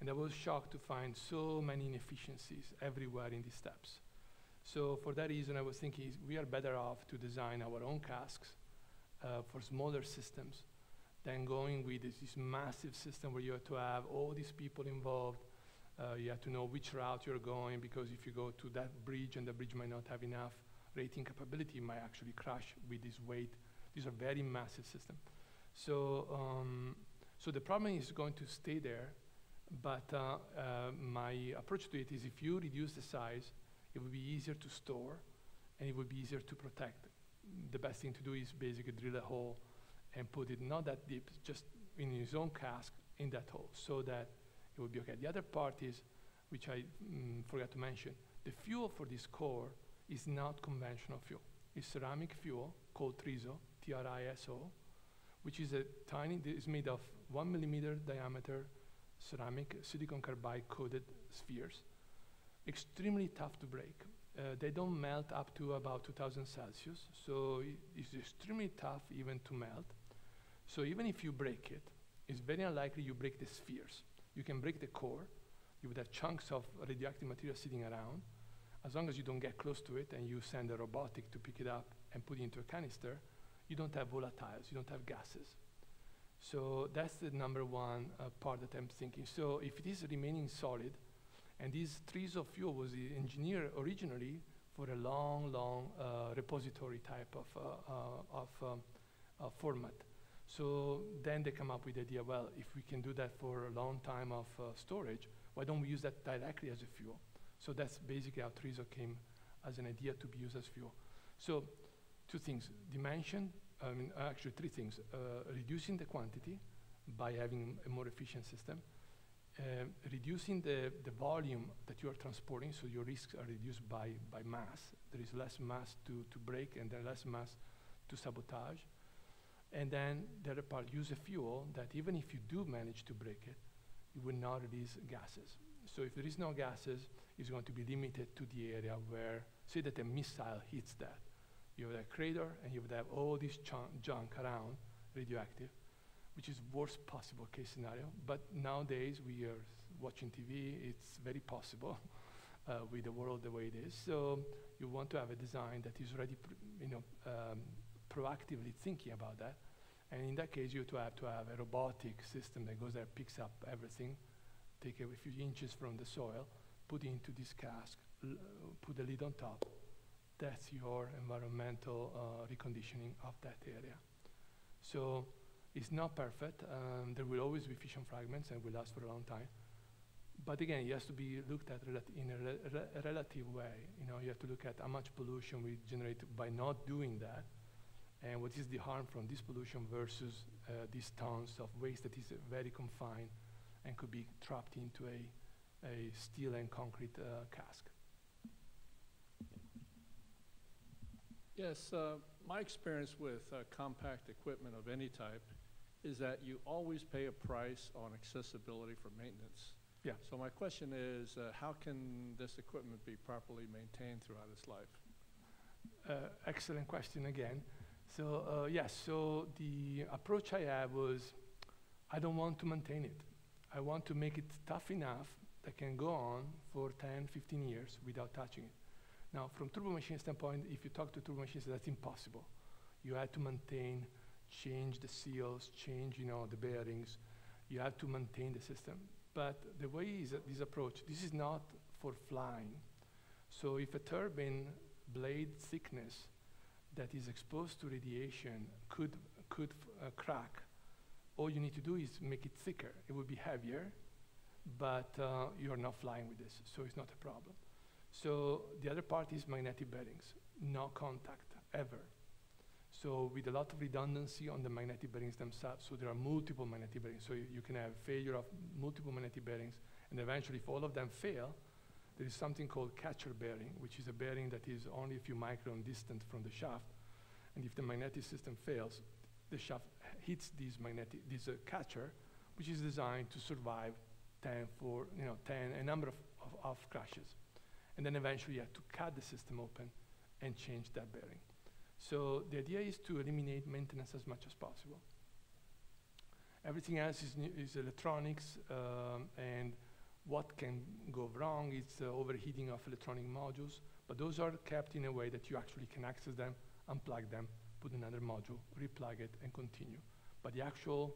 S3: And I was shocked to find so many inefficiencies everywhere in these steps. So for that reason, I was thinking we are better off to design our own casks uh, for smaller systems than going with this, this, massive system where you have to have all these people involved. Uh, you have to know which route you're going because if you go to that bridge and the bridge might not have enough rating capability, it might actually crash with this weight. These are very massive systems. So um, so the problem is going to stay there, but uh, uh, my approach to it is if you reduce the size, it will be easier to store and it will be easier to protect. The best thing to do is basically drill a hole and put it not that deep, just in his own cask in that hole so that it will be okay. The other part is, which I mm, forgot to mention, the fuel for this core is not conventional fuel. It's ceramic fuel called Triso, T-R-I-S-O, which is a tiny, it's made of one millimeter diameter ceramic silicon carbide coated spheres. Extremely tough to break. Uh, they don't melt up to about 2000 Celsius, so it's extremely tough even to melt. So even if you break it, it's very unlikely you break the spheres. You can break the core, you would have chunks of radioactive material sitting around. As long as you don't get close to it and you send a robotic to pick it up and put it into a canister, you don't have volatiles, you don't have gases. So that's the number one uh, part that I'm thinking. So if it is remaining solid, and these Triso fuel was engineered originally for a long, long uh, repository type of, uh, uh of um, uh, format. So then they come up with the idea, well, if we can do that for a long time of uh, storage, why don't we use that directly as a fuel? So that's basically how Triso came as an idea to be used as fuel. So two things, dimension I mean, actually three things. Uh, reducing the quantity by having a more efficient system, uh, reducing the, the volume that you are transporting, so your risks are reduced by, by mass. There is less mass to, to break and then less mass to sabotage. And then the other part, use a fuel that even if you do manage to break it, it will not release gases. So if there is no gases, it's going to be limited to the area where, say that a missile hits that you would have a crater and you would have all this junk around, radioactive. which is worst possible case scenario. But nowadays we are watching TV, it's very possible (laughs) uh, with the world the way it is. So you want to have a design that is already, you know, um, proactively thinking about that. And in that case, you have to have, to have a robotic system that goes there, picks up everything, take a few inches from the soil, put it into this cask, put the lid on top. That's your environmental uh, reconditioning of that area. So it's not perfect. Um, there will always be fission fragments and will last for a long time. But again, it has to be looked at in a, re- re- relative way. You know, you have to look at how much pollution we generate by not doing that, and what is the harm from this pollution versus uh, these tons of waste that is very confined and could be trapped into a, a steel and concrete uh, cask.
S6: Yes, uh, my experience with uh, compact equipment of any type is that you always pay a price on accessibility for maintenance.
S3: Yeah.
S6: So my question is, uh, how can this equipment be properly maintained throughout its life?
S3: Uh, excellent question again. So uh, yes, so the approach I have was, I don't want to maintain it. I want to make it tough enough that can go on for 10, 15 years without touching it. Now, from turbo machine standpoint, if you talk to turbo machines, that's impossible. You have to maintain, change the seals, change, you know, the bearings. You have to maintain the system. But the way is that this approach, this is not for flying. So if a turbine blade thickness that is exposed to radiation could, could uh, crack, all you need to do is make it thicker. It will be heavier, but uh, you're not flying with this, so it's not a problem. So the other part is magnetic bearings, no contact ever. So with a lot of redundancy on the magnetic bearings themselves, so there are multiple magnetic bearings. So you, can have failure of multiple magnetic bearings, and eventually if all of them fail, there is something called catcher bearing, which is a bearing that is only a few micron distant from the shaft. And if the magnetic system fails, the shaft hits this magnetic, this uh, catcher, which is designed to survive 10 for, you know, 10, a number of, of, of crashes. And then eventually you have to cut the system open and change that bearing. So the idea is to eliminate maintenance as much as possible. Everything else is, is electronics, um, and what can go wrong is uh, overheating of electronic modules, but those are kept in a way that you actually can access them, unplug them, put another module, replug it, and continue. But the actual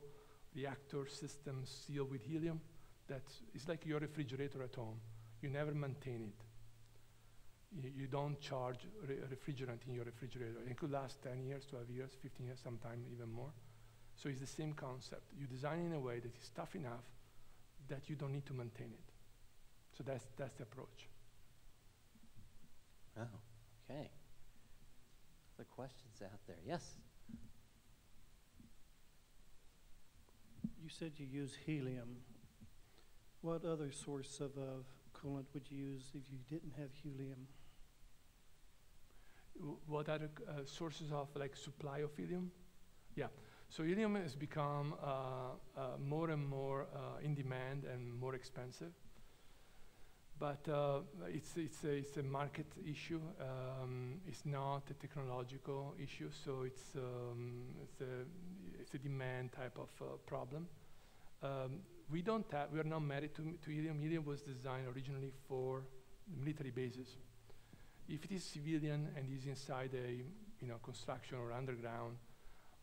S3: reactor system sealed with helium, that's it's like your refrigerator at home. You never maintain it. You, you don't charge re- refrigerant in your refrigerator. It could last 10 years, 12 years, 15 years, sometime even more. So it's the same concept. You design in a way that is tough enough that you don't need to maintain it. So that's, that's the approach.
S1: Oh, okay. Other questions out there? Yes?
S7: You said you use helium. What other source of uh, coolant would you use if you didn't have helium?
S3: What are the uh, sources of like supply of helium? Yeah, so helium has become uh, uh, more and more uh, in demand and more expensive. But uh, it's, it's, a, it's a market issue. Um, it's not a technological issue, so it's, um, it's, a, it's a demand type of problem. Um, we don't have, we are not married to, to helium. Helium was designed originally for military bases. If it is civilian and is inside a you know, construction or underground,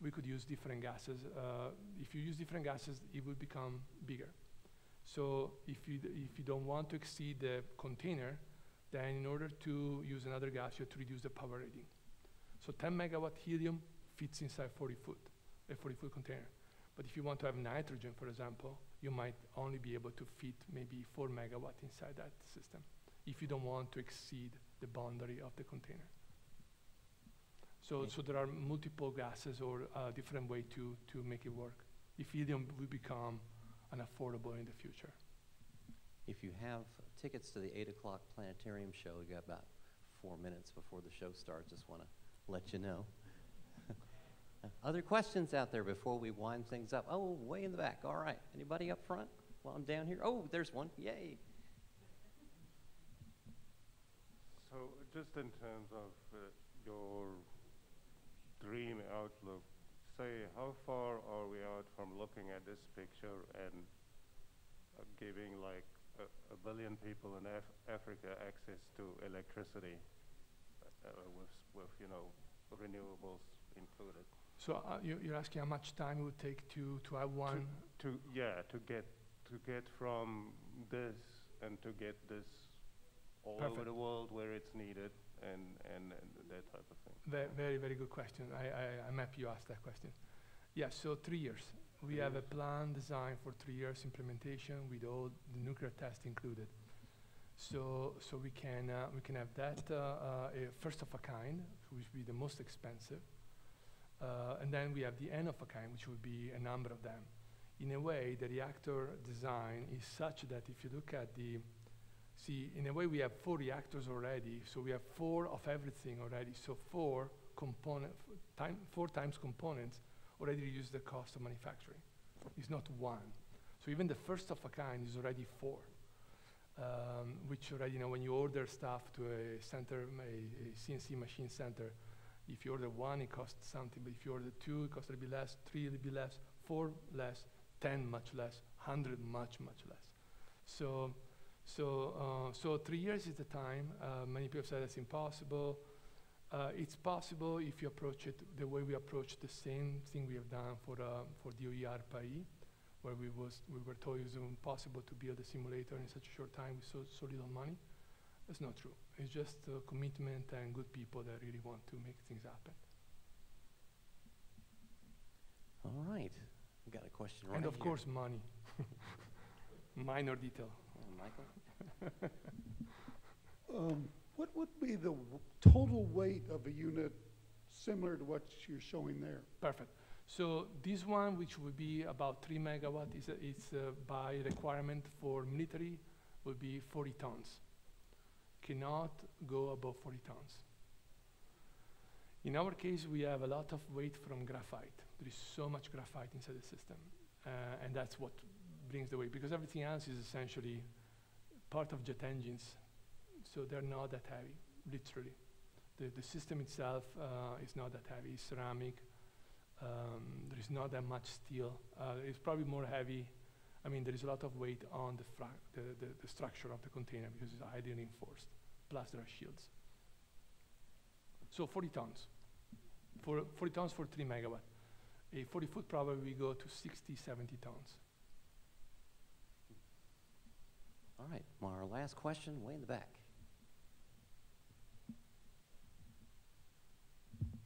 S3: we could use different gases. Uh, if you use different gases, it will become bigger. So if you, if you don't want to exceed the container, then in order to use another gas, you have to reduce the power rating. So 10 megawatt helium fits inside 40 foot, a 40 foot container. But if you want to have nitrogen, for example, you might only be able to fit maybe 4 megawatt inside that system if you don't want to exceed the boundary of the container. So,
S1: Okay.
S3: so there are multiple gases or uh, different way to, to make it work. If helium will become unaffordable in the future.
S1: If you have tickets to the 8 o'clock planetarium show, you got about four minutes before the show starts. Just want to let you know. (laughs) Other questions out there before we wind things up? Oh, way in the back. All right. Anybody up front? While I'm down here. Oh, there's one. Yay.
S8: So just in terms of uh, your dream outlook, say, how far are we out from looking at this picture and uh, giving like a, a billion people in Af- Africa access to electricity uh, with, with, you know, renewables included?
S3: So uh, you, you're asking how much time it would take to, to have one?
S8: To, yeah, to get, to get from this and to get this all over the world where it's needed and, and, and that type of thing.
S3: Ve- Very, very good question. I, I, I'm happy you asked that question. Yeah, so three years. We
S8: Three
S3: have a plan designed for three years implementation with all the nuclear test included. So, so we can, uh, we can have that uh, uh, first of a kind, which would be the most expensive. Uh, and then we have the N of a kind, which would be a number of them. In a way, the reactor design is such that if you look at the, see, in a way we have four reactors already, so we have four of everything already. So four component, time, four times components already reduce the cost of manufacturing. It's not one. So even the first of a kind is already four, um, which already, you know, when you order stuff to a center, a CNC machine center, if you order one, it costs something, but if you order two, it costs a little bit less, three, a little bit less, four, less, 10, much less, 100, much, much less. So, so, uh, so three years is the time. Uh, many people say that's impossible. Uh, it's possible if you approach it the way we approach the same thing we have done for, uh, for DOE ARPA-E, where we, was, we were told it was impossible to build a simulator in such a short time with so, so little money. That's not true. It's just uh, commitment and good people that really want to make things happen.
S1: All right. We got a question right
S3: and of
S1: here.
S3: course, money. (laughs) Minor detail.
S1: Michael?
S9: Um, What would be the w- total weight of a unit similar to what you're showing there?
S3: Perfect. So this one, which would be about three megawatt, is, a- it's uh, by requirement for military, would be 40 tons. Cannot go above 40 tons. In our case, we have a lot of weight from graphite. There is so much graphite inside the system, uh, and that's what brings the weight, because everything else is essentially part of jet engines, so they're not that heavy, literally. The, the system itself uh, is not that heavy, it's ceramic, um, there is not that much steel. Uh, it's probably more heavy. I mean, there is a lot of weight on the, the, the, the structure of the container because it's highly reinforced. Plus, there are shields. So 40 tons. For 40 tons for 3 megawatt. A 40 foot probably we go to 60, 70 tons.
S1: All right. Well, our last question, way in the back.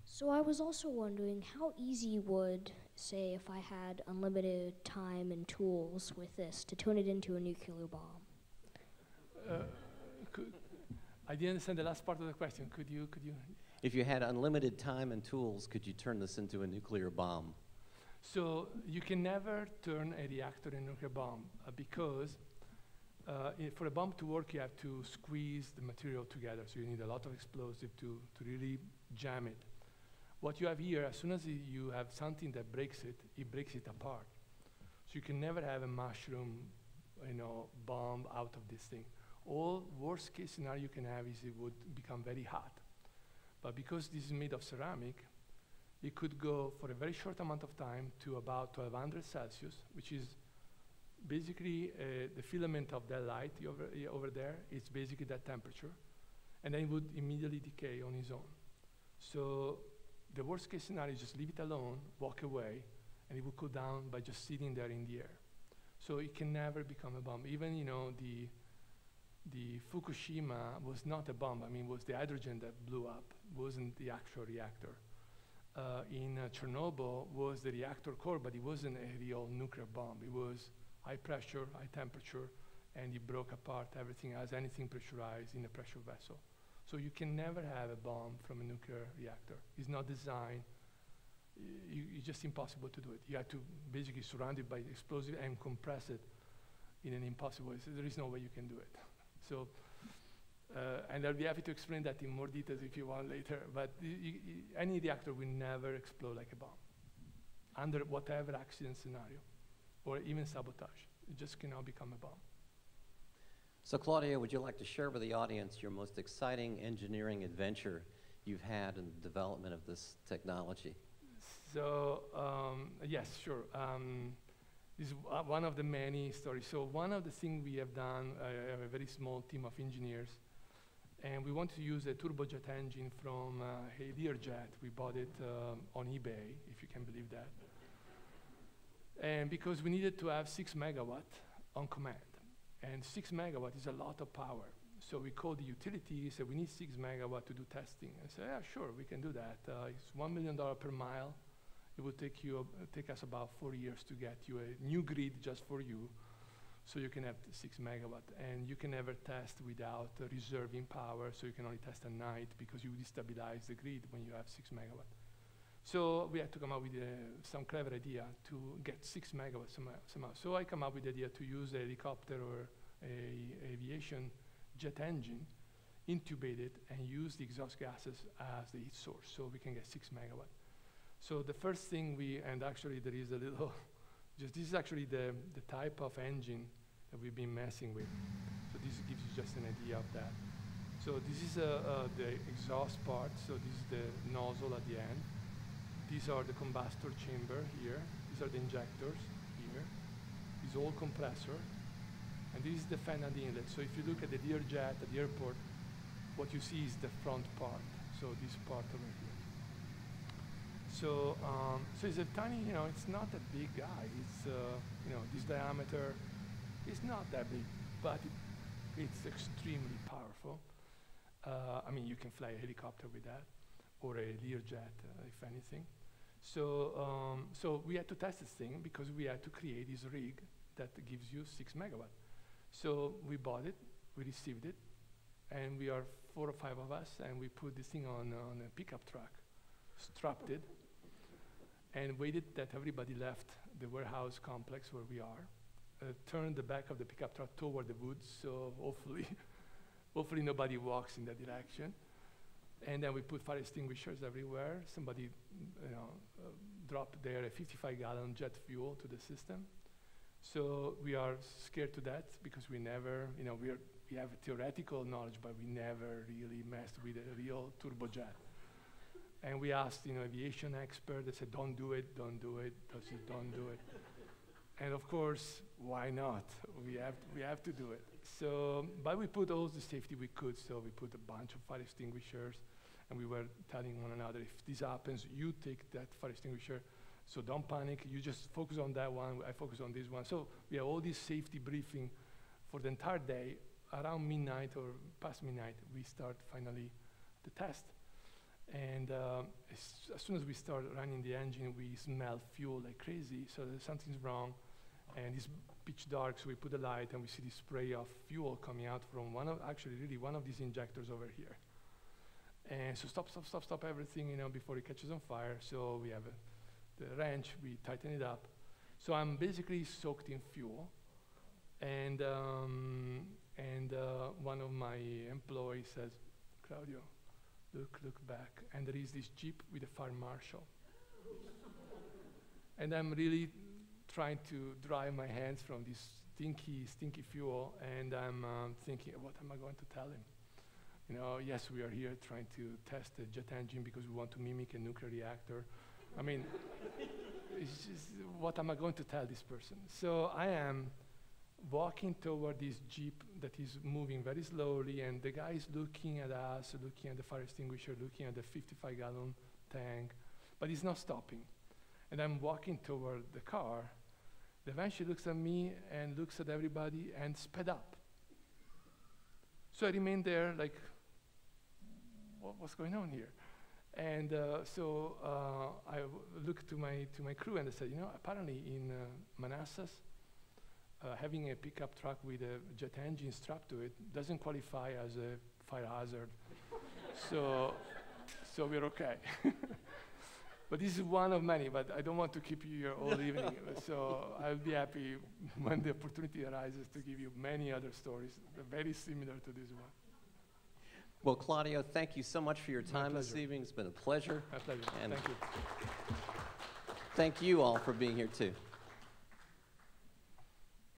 S4: So I was also wondering how easy would, say, if I had unlimited time and tools with this, to turn it into a nuclear bomb?
S3: Uh, could, I didn't understand the last part of the question. Could you, could you?
S1: If you had unlimited time and tools, could you turn this into a nuclear bomb?
S3: So you can never turn a reactor into a nuclear bomb uh, because uh, for a bomb to work, you have to squeeze the material together. So you need a lot of explosive to, to really jam it. What you have here, as soon as you have something that breaks it, it breaks it apart. So you can never have a mushroom, you know, bomb out of this thing. All worst case scenario you can have is it would become very hot. But because this is made of ceramic, it could go for a very short amount of time to about 1200 Celsius, which is basically uh, the filament of that light over, over there. It's basically that temperature. And then it would immediately decay on its own. So the worst case scenario is just leave it alone, walk away, and it will cool down by just sitting there in the air. So it can never become a bomb. Even, you know, the, the Fukushima was not a bomb. I mean, it was the hydrogen that blew up, it wasn't the actual reactor uh, in uh, Chernobyl was the reactor core, but it wasn't a real nuclear bomb. It was high pressure, high temperature, and it broke apart everything as anything pressurized in a pressure vessel. So you can never have a bomb from a nuclear reactor. It's not designed. it's just impossible to do it. You have to basically surround it by explosive and compress it in an impossible way. So there is no way you can do it. (laughs) So uh, and I'll be happy to explain that in more details if you want later. But any reactor will never explode like a bomb under whatever accident scenario or even sabotage. It just cannot become a bomb.
S1: So, Claudio, would you like to share with the audience your most exciting engineering adventure you've had in the development of this technology?
S3: So, um, yes, sure. Um, this is one of the many stories. So one of the things we have done, uh, I have a very small team of engineers, and we want to use a turbojet engine from uh, a Learjet. We bought it um, on eBay, if you can believe that. And because we needed to have six megawatt on command, and six megawatt is a lot of power. So we called the utility, said we need six megawatt to do testing. I said, yeah, sure, we can do that. Uh, it's one million dollar per mile. It will take you, uh, take us about four years to get you a new grid just for you, so you can have six megawatt. And you can never test without uh, reserving power, so you can only test at night because you destabilize the grid when you have six megawatt. So we had to come up with uh, some clever idea to get six megawatts somehow. So I come up with the idea to use a helicopter or a aviation jet engine, intubate it, and use the exhaust gases as the heat source, so we can get six megawatt. So the first thing we, and actually there is a little, (laughs) just this is actually the, the type of engine that we've been messing with. So this gives you just an idea of that. So this is uh, uh, the exhaust part, so this is the nozzle at the end. These are the combustor chamber here. These are the injectors here. This is all compressor. And this is the fan at the inlet. So if you look at the Learjet at the airport, what you see is the front part. So this part over here. So, um, so it's a tiny, you know, it's not a big guy. It's, uh, you know, this diameter is not that big, but it, it's extremely powerful. Uh, I mean, you can fly a helicopter with that, or a Learjet, uh, if anything. So, um, so we had to test this thing because we had to create this rig that gives you six megawatt. So we bought it, we received it, and we are four or five of us, and we put this thing on, on a pickup truck, strapped it, and waited that everybody left the warehouse complex where we are, uh, turned the back of the pickup truck toward the woods, so hopefully, (laughs) hopefully nobody walks in that direction. And then we put fire extinguishers everywhere. Somebody, you know, uh, dropped there a 55-gallon jet fuel to the system. So we are scared to death because we never, you know, we, are, we have theoretical knowledge, but we never really messed with a real turbojet. And we asked, you know, aviation expert. They said, "Don't do it, don't do it, just don't do it." and of course, why not? We have we have to do it. So, but we put all the safety we could. So we put a bunch of fire extinguishers, and we were telling one another, if this happens, you take that fire extinguisher. So don't panic. You just focus on that one. I focus on this one. So we have all this safety briefing for the entire day. Around midnight or past midnight, we start finally the test. And uh, as, as, soon as we start running the engine, we smell fuel like crazy. So something's wrong. And it's pitch dark, so we put a light and we see the spray of fuel coming out from one of, actually really one of these injectors over here. And so stop, stop, stop, stop everything, you know, before it catches on fire. So we have a, the wrench, we tighten it up. So I'm basically soaked in fuel. And, um, and uh, one of my employees says, Claudio, look, look back. And there is this Jeep with a fire marshal. (laughs) and I'm really trying to dry my hands from this stinky, stinky fuel. And I'm um, thinking, what am I going to tell him? You know, yes, we are here trying to test a jet engine because we want to mimic a nuclear reactor. I mean, (laughs) it's just, what am I going to tell this person? So I am walking toward this jeep that is moving very slowly, and the guy is looking at us, looking at the fire extinguisher, looking at the 55 gallon tank, but he's not stopping. And I'm walking toward the car. The van she looks at me and looks at everybody and sped up. So I remained there like what, what's going on here? And uh, so uh, I looked to my, to my crew and I said, you know, apparently in uh, Manassas, uh, having a pickup truck with a jet engine strapped to it doesn't qualify as a fire hazard. (laughs) so, so we're okay. (laughs) but this is one of many, but I don't want to keep you here all (laughs) evening. So I'll be happy when the opportunity arises to give you many other stories very similar to this one.
S1: Well, Claudio, thank you so much for your time this evening. It's been a pleasure.
S3: My pleasure.
S1: And-
S3: Thank you.
S1: Thank you all for being here, too.